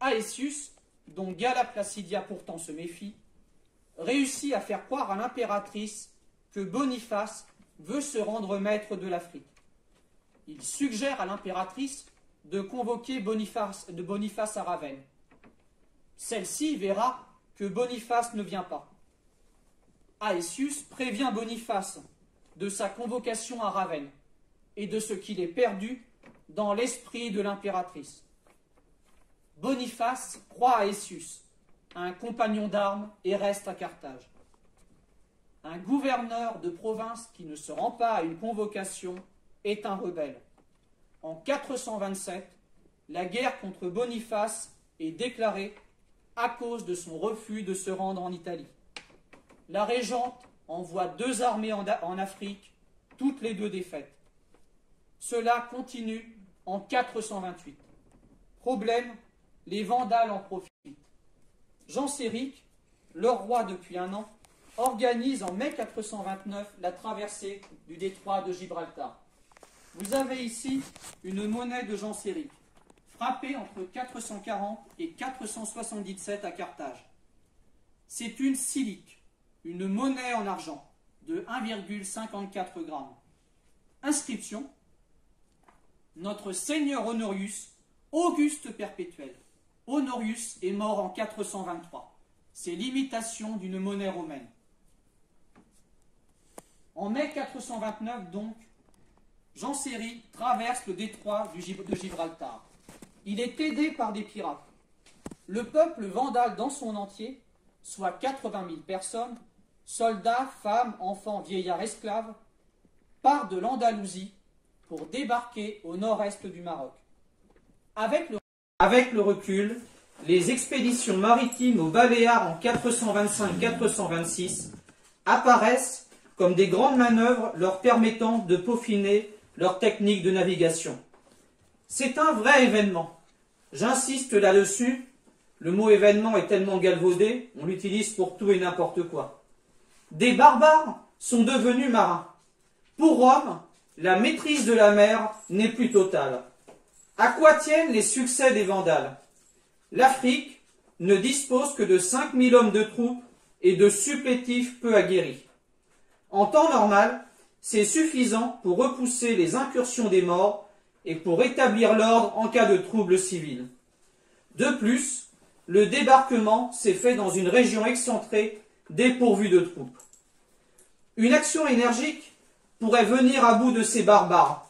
Aesius, dont Gala Placidia pourtant se méfie, réussit à faire croire à l'impératrice que Boniface veut se rendre maître de l'Afrique. Il suggère à l'impératrice de convoquer Boniface, de Boniface à Ravenne. Celle-ci verra que Boniface ne vient pas. Aesius prévient Boniface de sa convocation à Ravenne et de ce qu'il est perdu dans l'esprit de l'impératrice. Boniface croit à Aesius, un compagnon d'armes, et reste à Carthage. Un gouverneur de province qui ne se rend pas à une convocation est un rebelle. En 427, la guerre contre Boniface est déclarée à cause de son refus de se rendre en Italie. La régente envoie deux armées en, Afrique, toutes les deux défaites. Cela continue en 428. Problème, les Vandales en profitent. Jean Séric, leur roi depuis un an, organise en mai 429 la traversée du détroit de Gibraltar. Vous avez ici une monnaie de Jean Séric, frappée entre 440 et 477 à Carthage. C'est une silique, une monnaie en argent de 1,54 g. Inscription Notre Seigneur Honorius, Auguste perpétuel. Honorius est mort en 423. C'est l'imitation d'une monnaie romaine. En mai 429, donc, Jean Séry traverse le détroit de Gibraltar. Il est aidé par des pirates. Le peuple vandale dans son entier, soit 80 000 personnes, soldats, femmes, enfants, vieillards, esclaves, part de l'Andalousie pour débarquer au nord-est du Maroc. Avec le, recul, les expéditions maritimes aux Baléares en 425-426 apparaissent comme des grandes manœuvres leur permettant de peaufiner leur technique de navigation. C'est un vrai événement. J'insiste là-dessus, le mot événement est tellement galvaudé, on l'utilise pour tout et n'importe quoi. Des barbares sont devenus marins. Pour Rome, la maîtrise de la mer n'est plus totale. À quoi tiennent les succès des Vandales? L'Afrique ne dispose que de 5000 hommes de troupes et de supplétifs peu aguerris. En temps normal, c'est suffisant pour repousser les incursions des morts et pour établir l'ordre en cas de troubles civils. De plus, le débarquement s'est fait dans une région excentrée dépourvue de troupes. Une action énergique pourrait venir à bout de ces barbares.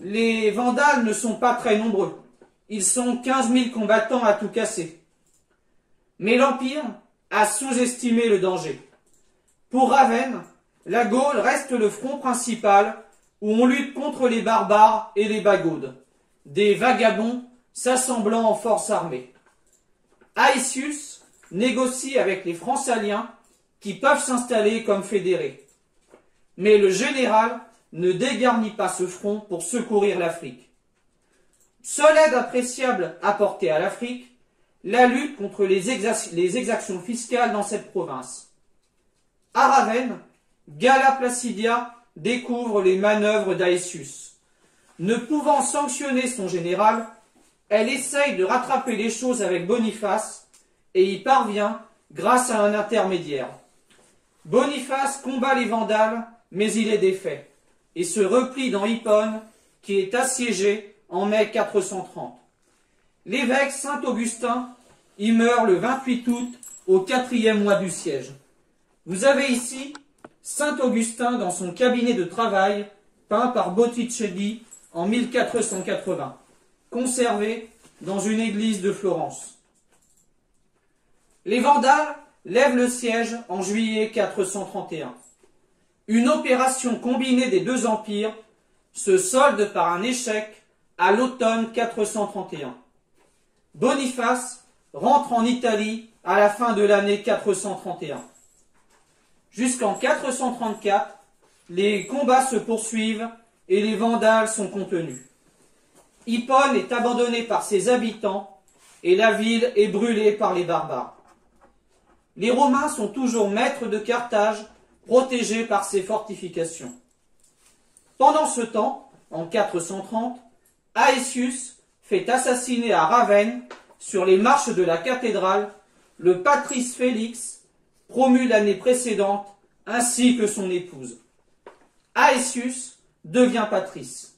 Les Vandales ne sont pas très nombreux. Ils sont 15 000 combattants à tout casser. Mais l'Empire a sous-estimé le danger. Pour Ravenne, la Gaule reste le front principal où on lutte contre les barbares et les bagaudes, des vagabonds s'assemblant en forces armées. Aetius négocie avec les Francaliens qui peuvent s'installer comme fédérés. Mais le général ne dégarnit pas ce front pour secourir l'Afrique. Seule aide appréciable apportée à l'Afrique, la lutte contre les, exactions fiscales dans cette province. À Ravenne, Gala Placidia découvre les manœuvres d'Aesius. Ne pouvant sanctionner son général, elle essaye de rattraper les choses avec Boniface et y parvient grâce à un intermédiaire. Boniface combat les Vandales, mais il est défait et se replie dans Hippone, qui est assiégé en mai 430. L'évêque Saint Augustin y meurt le 28 août au quatrième mois du siège. Vous avez ici Saint Augustin dans son cabinet de travail, peint par Botticelli en 1480, conservé dans une église de Florence. Les Vandales lèvent le siège en juillet 431. Une opération combinée des deux empires se solde par un échec à l'automne 431. Boniface rentre en Italie à la fin de l'année 431. Jusqu'en 434, les combats se poursuivent et les Vandales sont contenus. Hippone est abandonné par ses habitants et la ville est brûlée par les barbares. Les Romains sont toujours maîtres de Carthage, protégés par ses fortifications. Pendant ce temps, en 430, Aetius fait assassiner à Ravenne, sur les marches de la cathédrale, le patrice Félix, promu l'année précédente, ainsi que son épouse. Aetius devient patrice.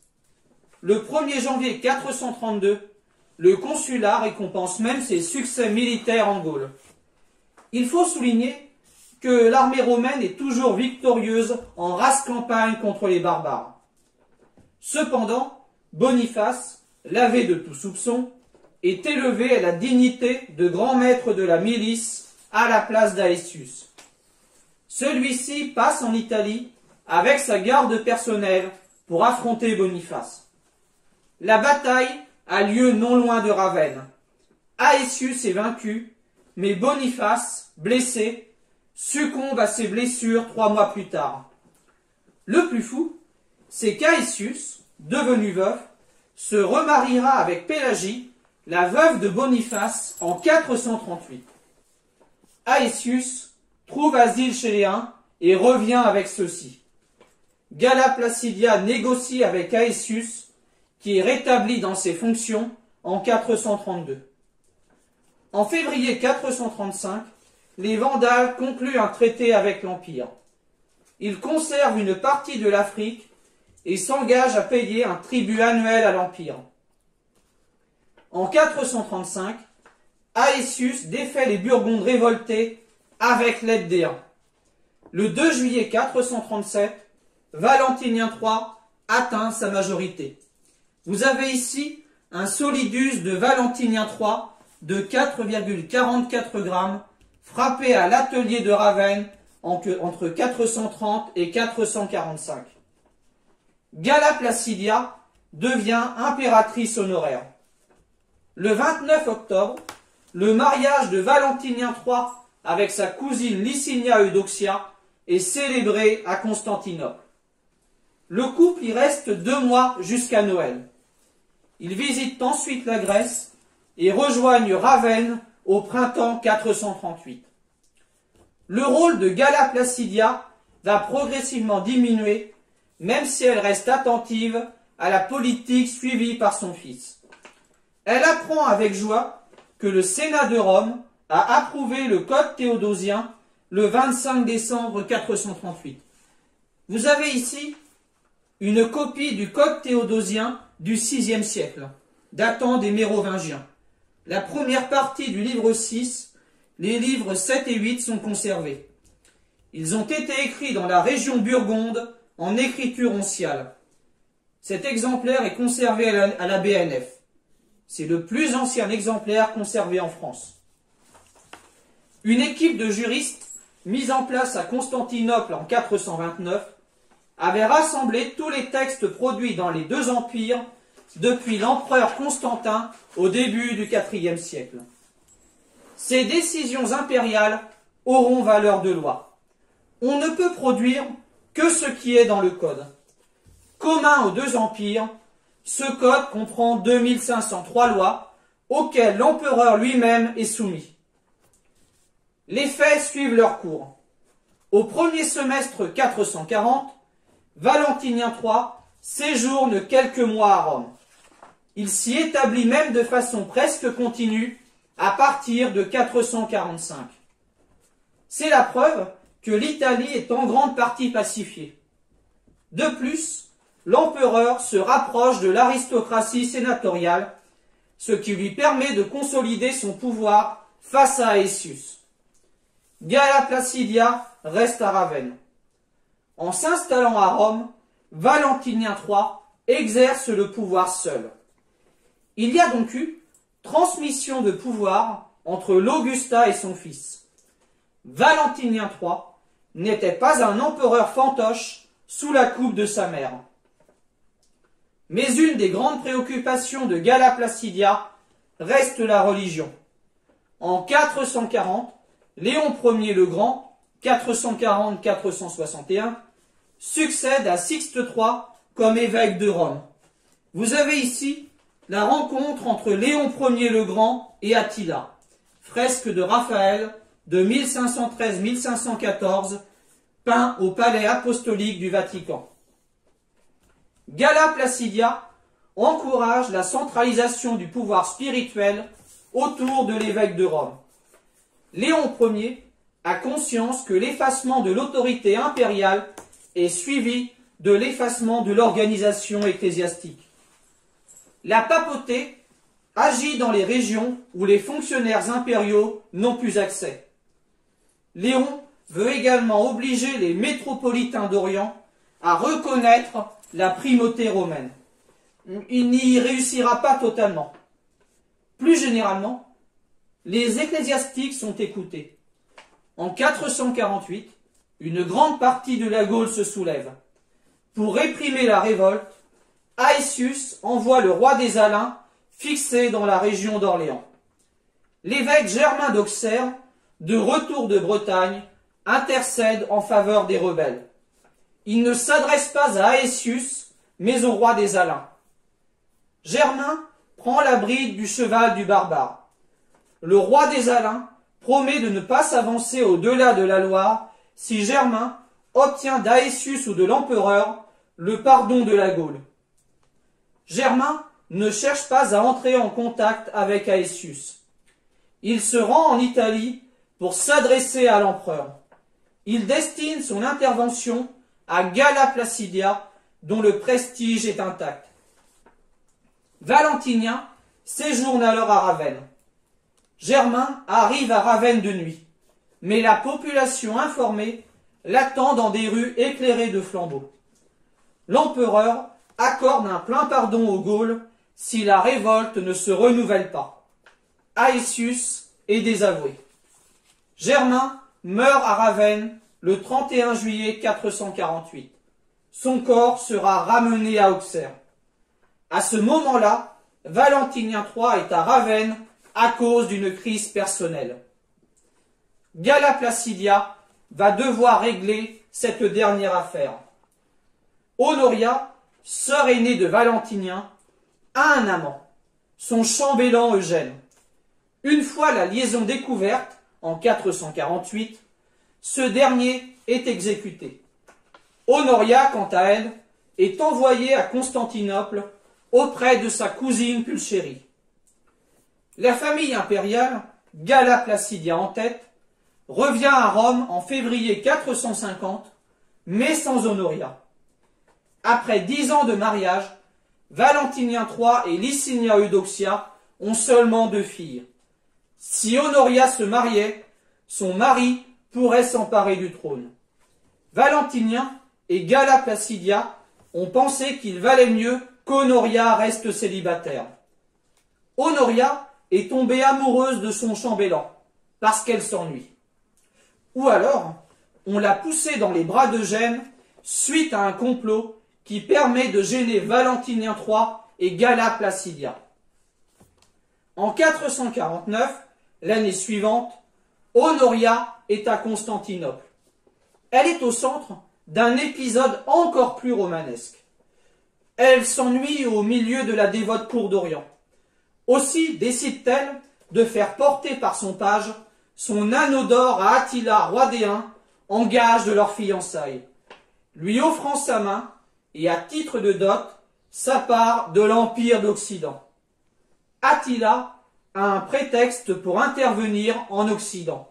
Le 1er janvier 432, le consulat récompense même ses succès militaires en Gaule. Il faut souligner que l'armée romaine est toujours victorieuse en race campagne contre les barbares. Cependant, Boniface, lavé de tout soupçon, est élevé à la dignité de grand maître de la milice à la place d'Aesius. Celui-ci passe en Italie avec sa garde personnelle pour affronter Boniface. La bataille a lieu non loin de Ravenne. Aesius est vaincu, mais Boniface, blessé, succombe à ses blessures trois mois plus tard. Le plus fou, c'est qu'Aesius, devenu veuf, se remariera avec Pélagie, la veuve de Boniface, en 438. Aesius trouve asile chez les Huns et revient avec ceux-ci. Gala Placidia négocie avec Aesius, qui est rétabli dans ses fonctions en 432. En février 435, les Vandales concluent un traité avec l'Empire. Ils conservent une partie de l'Afrique et s'engagent à payer un tribut annuel à l'Empire. En 435, Aesius défait les Burgondes révoltés avec l'aide des Huns. Le 2 juillet 437, Valentinien III atteint sa majorité. Vous avez ici un solidus de Valentinien III de 4,44 grammes frappé à l'atelier de Ravenne entre 430 et 445. Gala Placidia devient impératrice honoraire. Le 29 octobre, le mariage de Valentinien III avec sa cousine Licinia Eudoxia est célébré à Constantinople. Le couple y reste deux mois jusqu'à Noël. Ils visitent ensuite la Grèce et rejoignent Ravenne au printemps 438. Le rôle de Gala Placidia va progressivement diminuer, même si elle reste attentive à la politique suivie par son fils. Elle apprend avec joie que le Sénat de Rome a approuvé le Code théodosien le 25 décembre 438. Vous avez ici une copie du Code théodosien du VIe siècle, datant des Mérovingiens. La première partie du livre 6, les livres 7 et 8 sont conservés. Ils ont été écrits dans la région Burgonde en écriture onciale. Cet exemplaire est conservé à la, BNF. C'est le plus ancien exemplaire conservé en France. Une équipe de juristes mise en place à Constantinople en 429 avait rassemblé tous les textes produits dans les deux empires depuis l'empereur Constantin au début du IVe siècle. Ces décisions impériales auront valeur de loi. On ne peut produire que ce qui est dans le code. Commun aux deux empires, ce code comprend 2503 lois auxquelles l'empereur lui-même est soumis. Les faits suivent leur cours. Au premier semestre 440, Valentinien III séjourne quelques mois à Rome. Il s'y établit même de façon presque continue à partir de 445. C'est la preuve que l'Italie est en grande partie pacifiée. De plus, l'empereur se rapproche de l'aristocratie sénatoriale, ce qui lui permet de consolider son pouvoir face à Aesius. Gala Placidia reste à Ravenne. En s'installant à Rome, Valentinien III exerce le pouvoir seul. Il y a donc eu transmission de pouvoir entre l'Augusta et son fils. Valentinien III n'était pas un empereur fantoche sous la coupe de sa mère. Mais une des grandes préoccupations de Gala Placidia reste la religion. En 440, Léon Ier le Grand 440-461, succède à Sixte III comme évêque de Rome. Vous avez ici la rencontre entre Léon Ier le Grand et Attila, fresque de Raphaël de 1513-1514, peint au palais apostolique du Vatican. Gala Placidia encourage la centralisation du pouvoir spirituel autour de l'évêque de Rome. Léon Ier a conscience que l'effacement de l'autorité impériale est suivi de l'effacement de l'organisation ecclésiastique. La papauté agit dans les régions où les fonctionnaires impériaux n'ont plus accès. Léon veut également obliger les métropolitains d'Orient à reconnaître la primauté romaine. Il n'y réussira pas totalement. Plus généralement, les ecclésiastiques sont écoutés. En 448, une grande partie de la Gaule se soulève. Pour réprimer la révolte, Aetius envoie le roi des Alains fixé dans la région d'Orléans. L'évêque Germain d'Auxerre, de retour de Bretagne, intercède en faveur des rebelles. Il ne s'adresse pas à Aetius, mais au roi des Alains. Germain prend la bride du cheval du barbare. Le roi des Alains promet de ne pas s'avancer au-delà de la Loire si Germain obtient d'Aesius ou de l'empereur le pardon de la Gaule. Germain ne cherche pas à entrer en contact avec Aesius. Il se rend en Italie pour s'adresser à l'empereur. Il destine son intervention à Gala Placidia, dont le prestige est intact. Valentinien séjourne alors à Ravenne. Germain arrive à Ravenne de nuit, mais la population informée l'attend dans des rues éclairées de flambeaux. L'empereur accorde un plein pardon aux Gaules si la révolte ne se renouvelle pas. Aesius est désavoué. Germain meurt à Ravenne le 31 juillet 448. Son corps sera ramené à Auxerre. À ce moment-là, Valentinien III est à Ravenne à cause d'une crise personnelle. Gala Placidia va devoir régler cette dernière affaire. Honoria, sœur aînée de Valentinien, a un amant, son chambellan Eugène. Une fois la liaison découverte, en 448, ce dernier est exécuté. Honoria, quant à elle, est envoyée à Constantinople auprès de sa cousine Pulchérie. La famille impériale, Gala Placidia en tête, revient à Rome en février 450, mais sans Honoria. Après dix ans de mariage, Valentinien III et Licinia Eudoxia ont seulement deux filles. Si Honoria se mariait, son mari pourrait s'emparer du trône. Valentinien et Gala Placidia ont pensé qu'il valait mieux qu'Honoria reste célibataire. Honoria est tombée amoureuse de son chambellan, parce qu'elle s'ennuie. Ou alors, on l'a poussée dans les bras de Gênes suite à un complot qui permet de gêner Valentinien III et Gala Placidia. En 449, l'année suivante, Honoria est à Constantinople. Elle est au centre d'un épisode encore plus romanesque. Elle s'ennuie au milieu de la dévote cour d'Orient. Aussi décide-t-elle de faire porter par son page son anneau d'or à Attila, roi des Huns, en gage de leur fiançailles, lui offrant sa main et à titre de dot sa part de l'Empire d'Occident. Attila a un prétexte pour intervenir en Occident.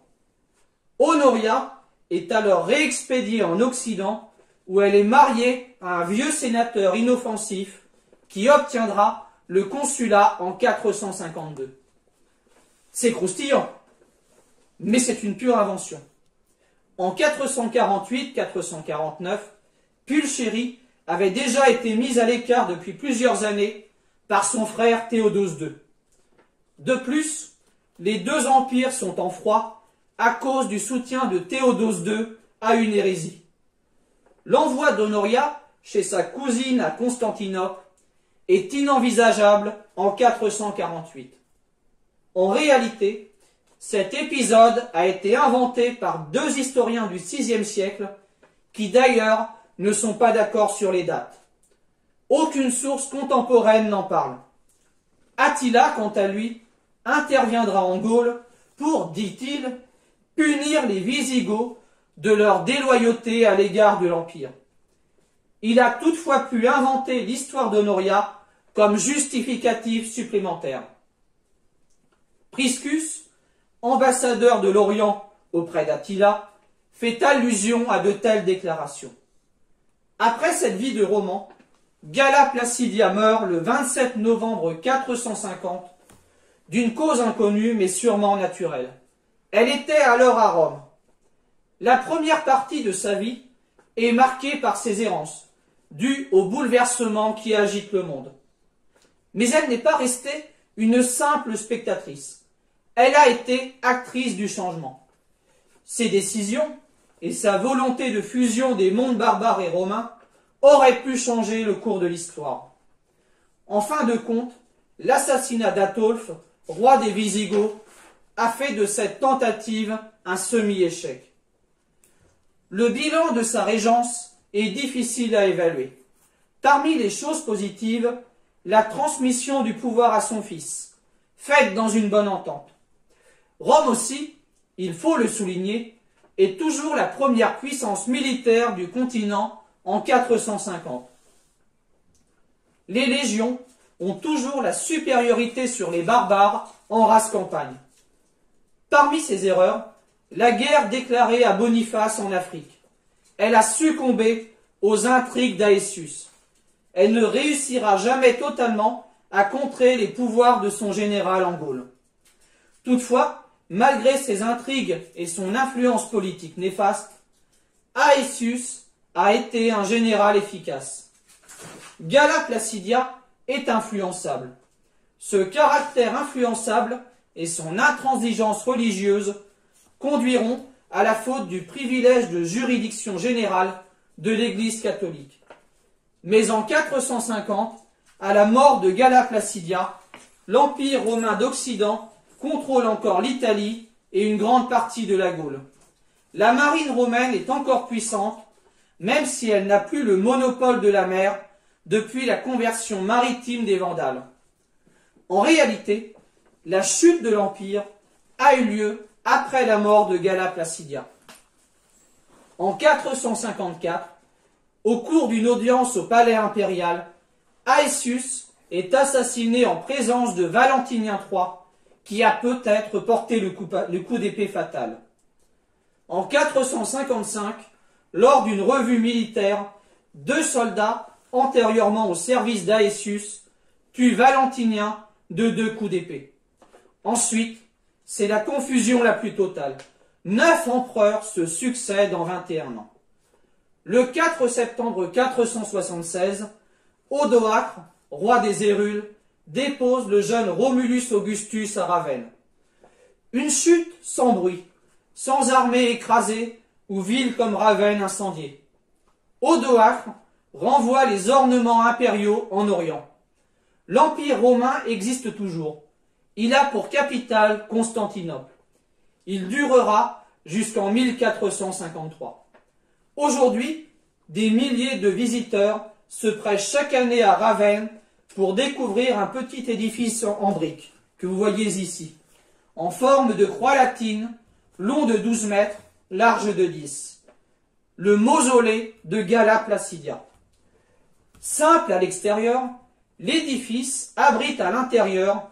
Honoria est alors réexpédiée en Occident où elle est mariée à un vieux sénateur inoffensif qui obtiendra le consulat en 452. C'est croustillant, mais c'est une pure invention. En 448-449, Pulchérie avait déjà été mise à l'écart depuis plusieurs années par son frère Théodose II. De plus, les deux empires sont en froid à cause du soutien de Théodose II à une hérésie. L'envoi d'Honoria chez sa cousine à Constantinople est inenvisageable en 448. En réalité, cet épisode a été inventé par deux historiens du VIe siècle, qui d'ailleurs ne sont pas d'accord sur les dates. Aucune source contemporaine n'en parle. Attila, quant à lui, interviendra en Gaule pour, dit-il, punir les Visigoths de leur déloyauté à l'égard de l'Empire. Il a toutefois pu inventer l'histoire d'Honoria comme justificatif supplémentaire. Priscus, ambassadeur de l'Orient auprès d'Attila, fait allusion à de telles déclarations. Après cette vie de roman, Gala Placidia meurt le 27 novembre 450 d'une cause inconnue mais sûrement naturelle. Elle était alors à Rome. La première partie de sa vie est marquée par ses errances, dues au bouleversement qui agite le monde. Mais elle n'est pas restée une simple spectatrice. Elle a été actrice du changement. Ses décisions et sa volonté de fusion des mondes barbares et romains auraient pu changer le cours de l'histoire. En fin de compte, l'assassinat d'Atolphe, roi des Visigoths, a fait de cette tentative un semi-échec. Le bilan de sa régence est difficile à évaluer. Parmi les choses positives, la transmission du pouvoir à son fils, faite dans une bonne entente. Rome aussi, il faut le souligner, est toujours la première puissance militaire du continent en 450. Les légions ont toujours la supériorité sur les barbares en race campagne. Parmi ces erreurs, la guerre déclarée à Boniface en Afrique. Elle a succombé aux intrigues d'Aesius. Elle ne réussira jamais totalement à contrer les pouvoirs de son général en Gaule. Toutefois, malgré ses intrigues et son influence politique néfaste, Aesius a été un général efficace. Gala Placidia est influençable. Ce caractère influençable et son intransigeance religieuse conduiront à la faute du privilège de juridiction générale de l'Église catholique. Mais en 450, à la mort de Gala Placidia, l'Empire romain d'Occident contrôle encore l'Italie et une grande partie de la Gaule. La marine romaine est encore puissante, même si elle n'a plus le monopole de la mer depuis la conversion maritime des Vandales. En réalité, la chute de l'Empire a eu lieu après la mort de Gala Placidia. En 454, au cours d'une audience au palais impérial, Aesius est assassiné en présence de Valentinien III, qui a peut-être porté le coup, d'épée fatal. En 455, lors d'une revue militaire, deux soldats antérieurement au service d'Aesius tuent Valentinien de deux coups d'épée. Ensuite, c'est la confusion la plus totale. Neuf empereurs se succèdent en 21 ans. Le 4 septembre 476, Odoacre, roi des Hérules, dépose le jeune Romulus Augustus à Ravenne. Une chute sans bruit, sans armée écrasée ou ville comme Ravenne incendiée. Odoacre renvoie les ornements impériaux en Orient. L'Empire romain existe toujours. Il a pour capitale Constantinople. Il durera jusqu'en 1453. Aujourd'hui, des milliers de visiteurs se prêchent chaque année à Ravenne pour découvrir un petit édifice en briques que vous voyez ici, en forme de croix latine, long de 12 mètres, large de 10. Le mausolée de Gala Placidia. Simple à l'extérieur, l'édifice abrite à l'intérieur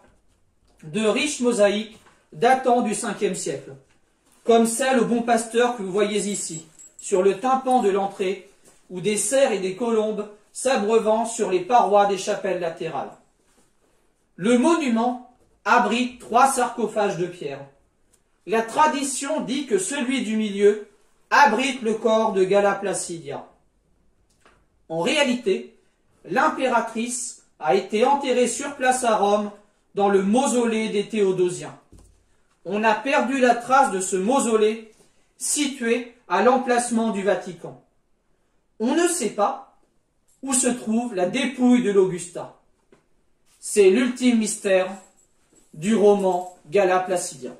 de riches mosaïques datant du 5e siècle, comme celle au Bon Pasteur que vous voyez ici, sur le tympan de l'entrée, ou des cerfs et des colombes s'abreuvant sur les parois des chapelles latérales. Le monument abrite trois sarcophages de pierre. La tradition dit que celui du milieu abrite le corps de Gala Placidia. En réalité, l'impératrice a été enterrée sur place à Rome dans le mausolée des Théodosiens. On a perdu la trace de ce mausolée situé à l'emplacement du Vatican. On ne sait pas où se trouve la dépouille de l'Augusta. C'est l'ultime mystère du roman Gala Placidia.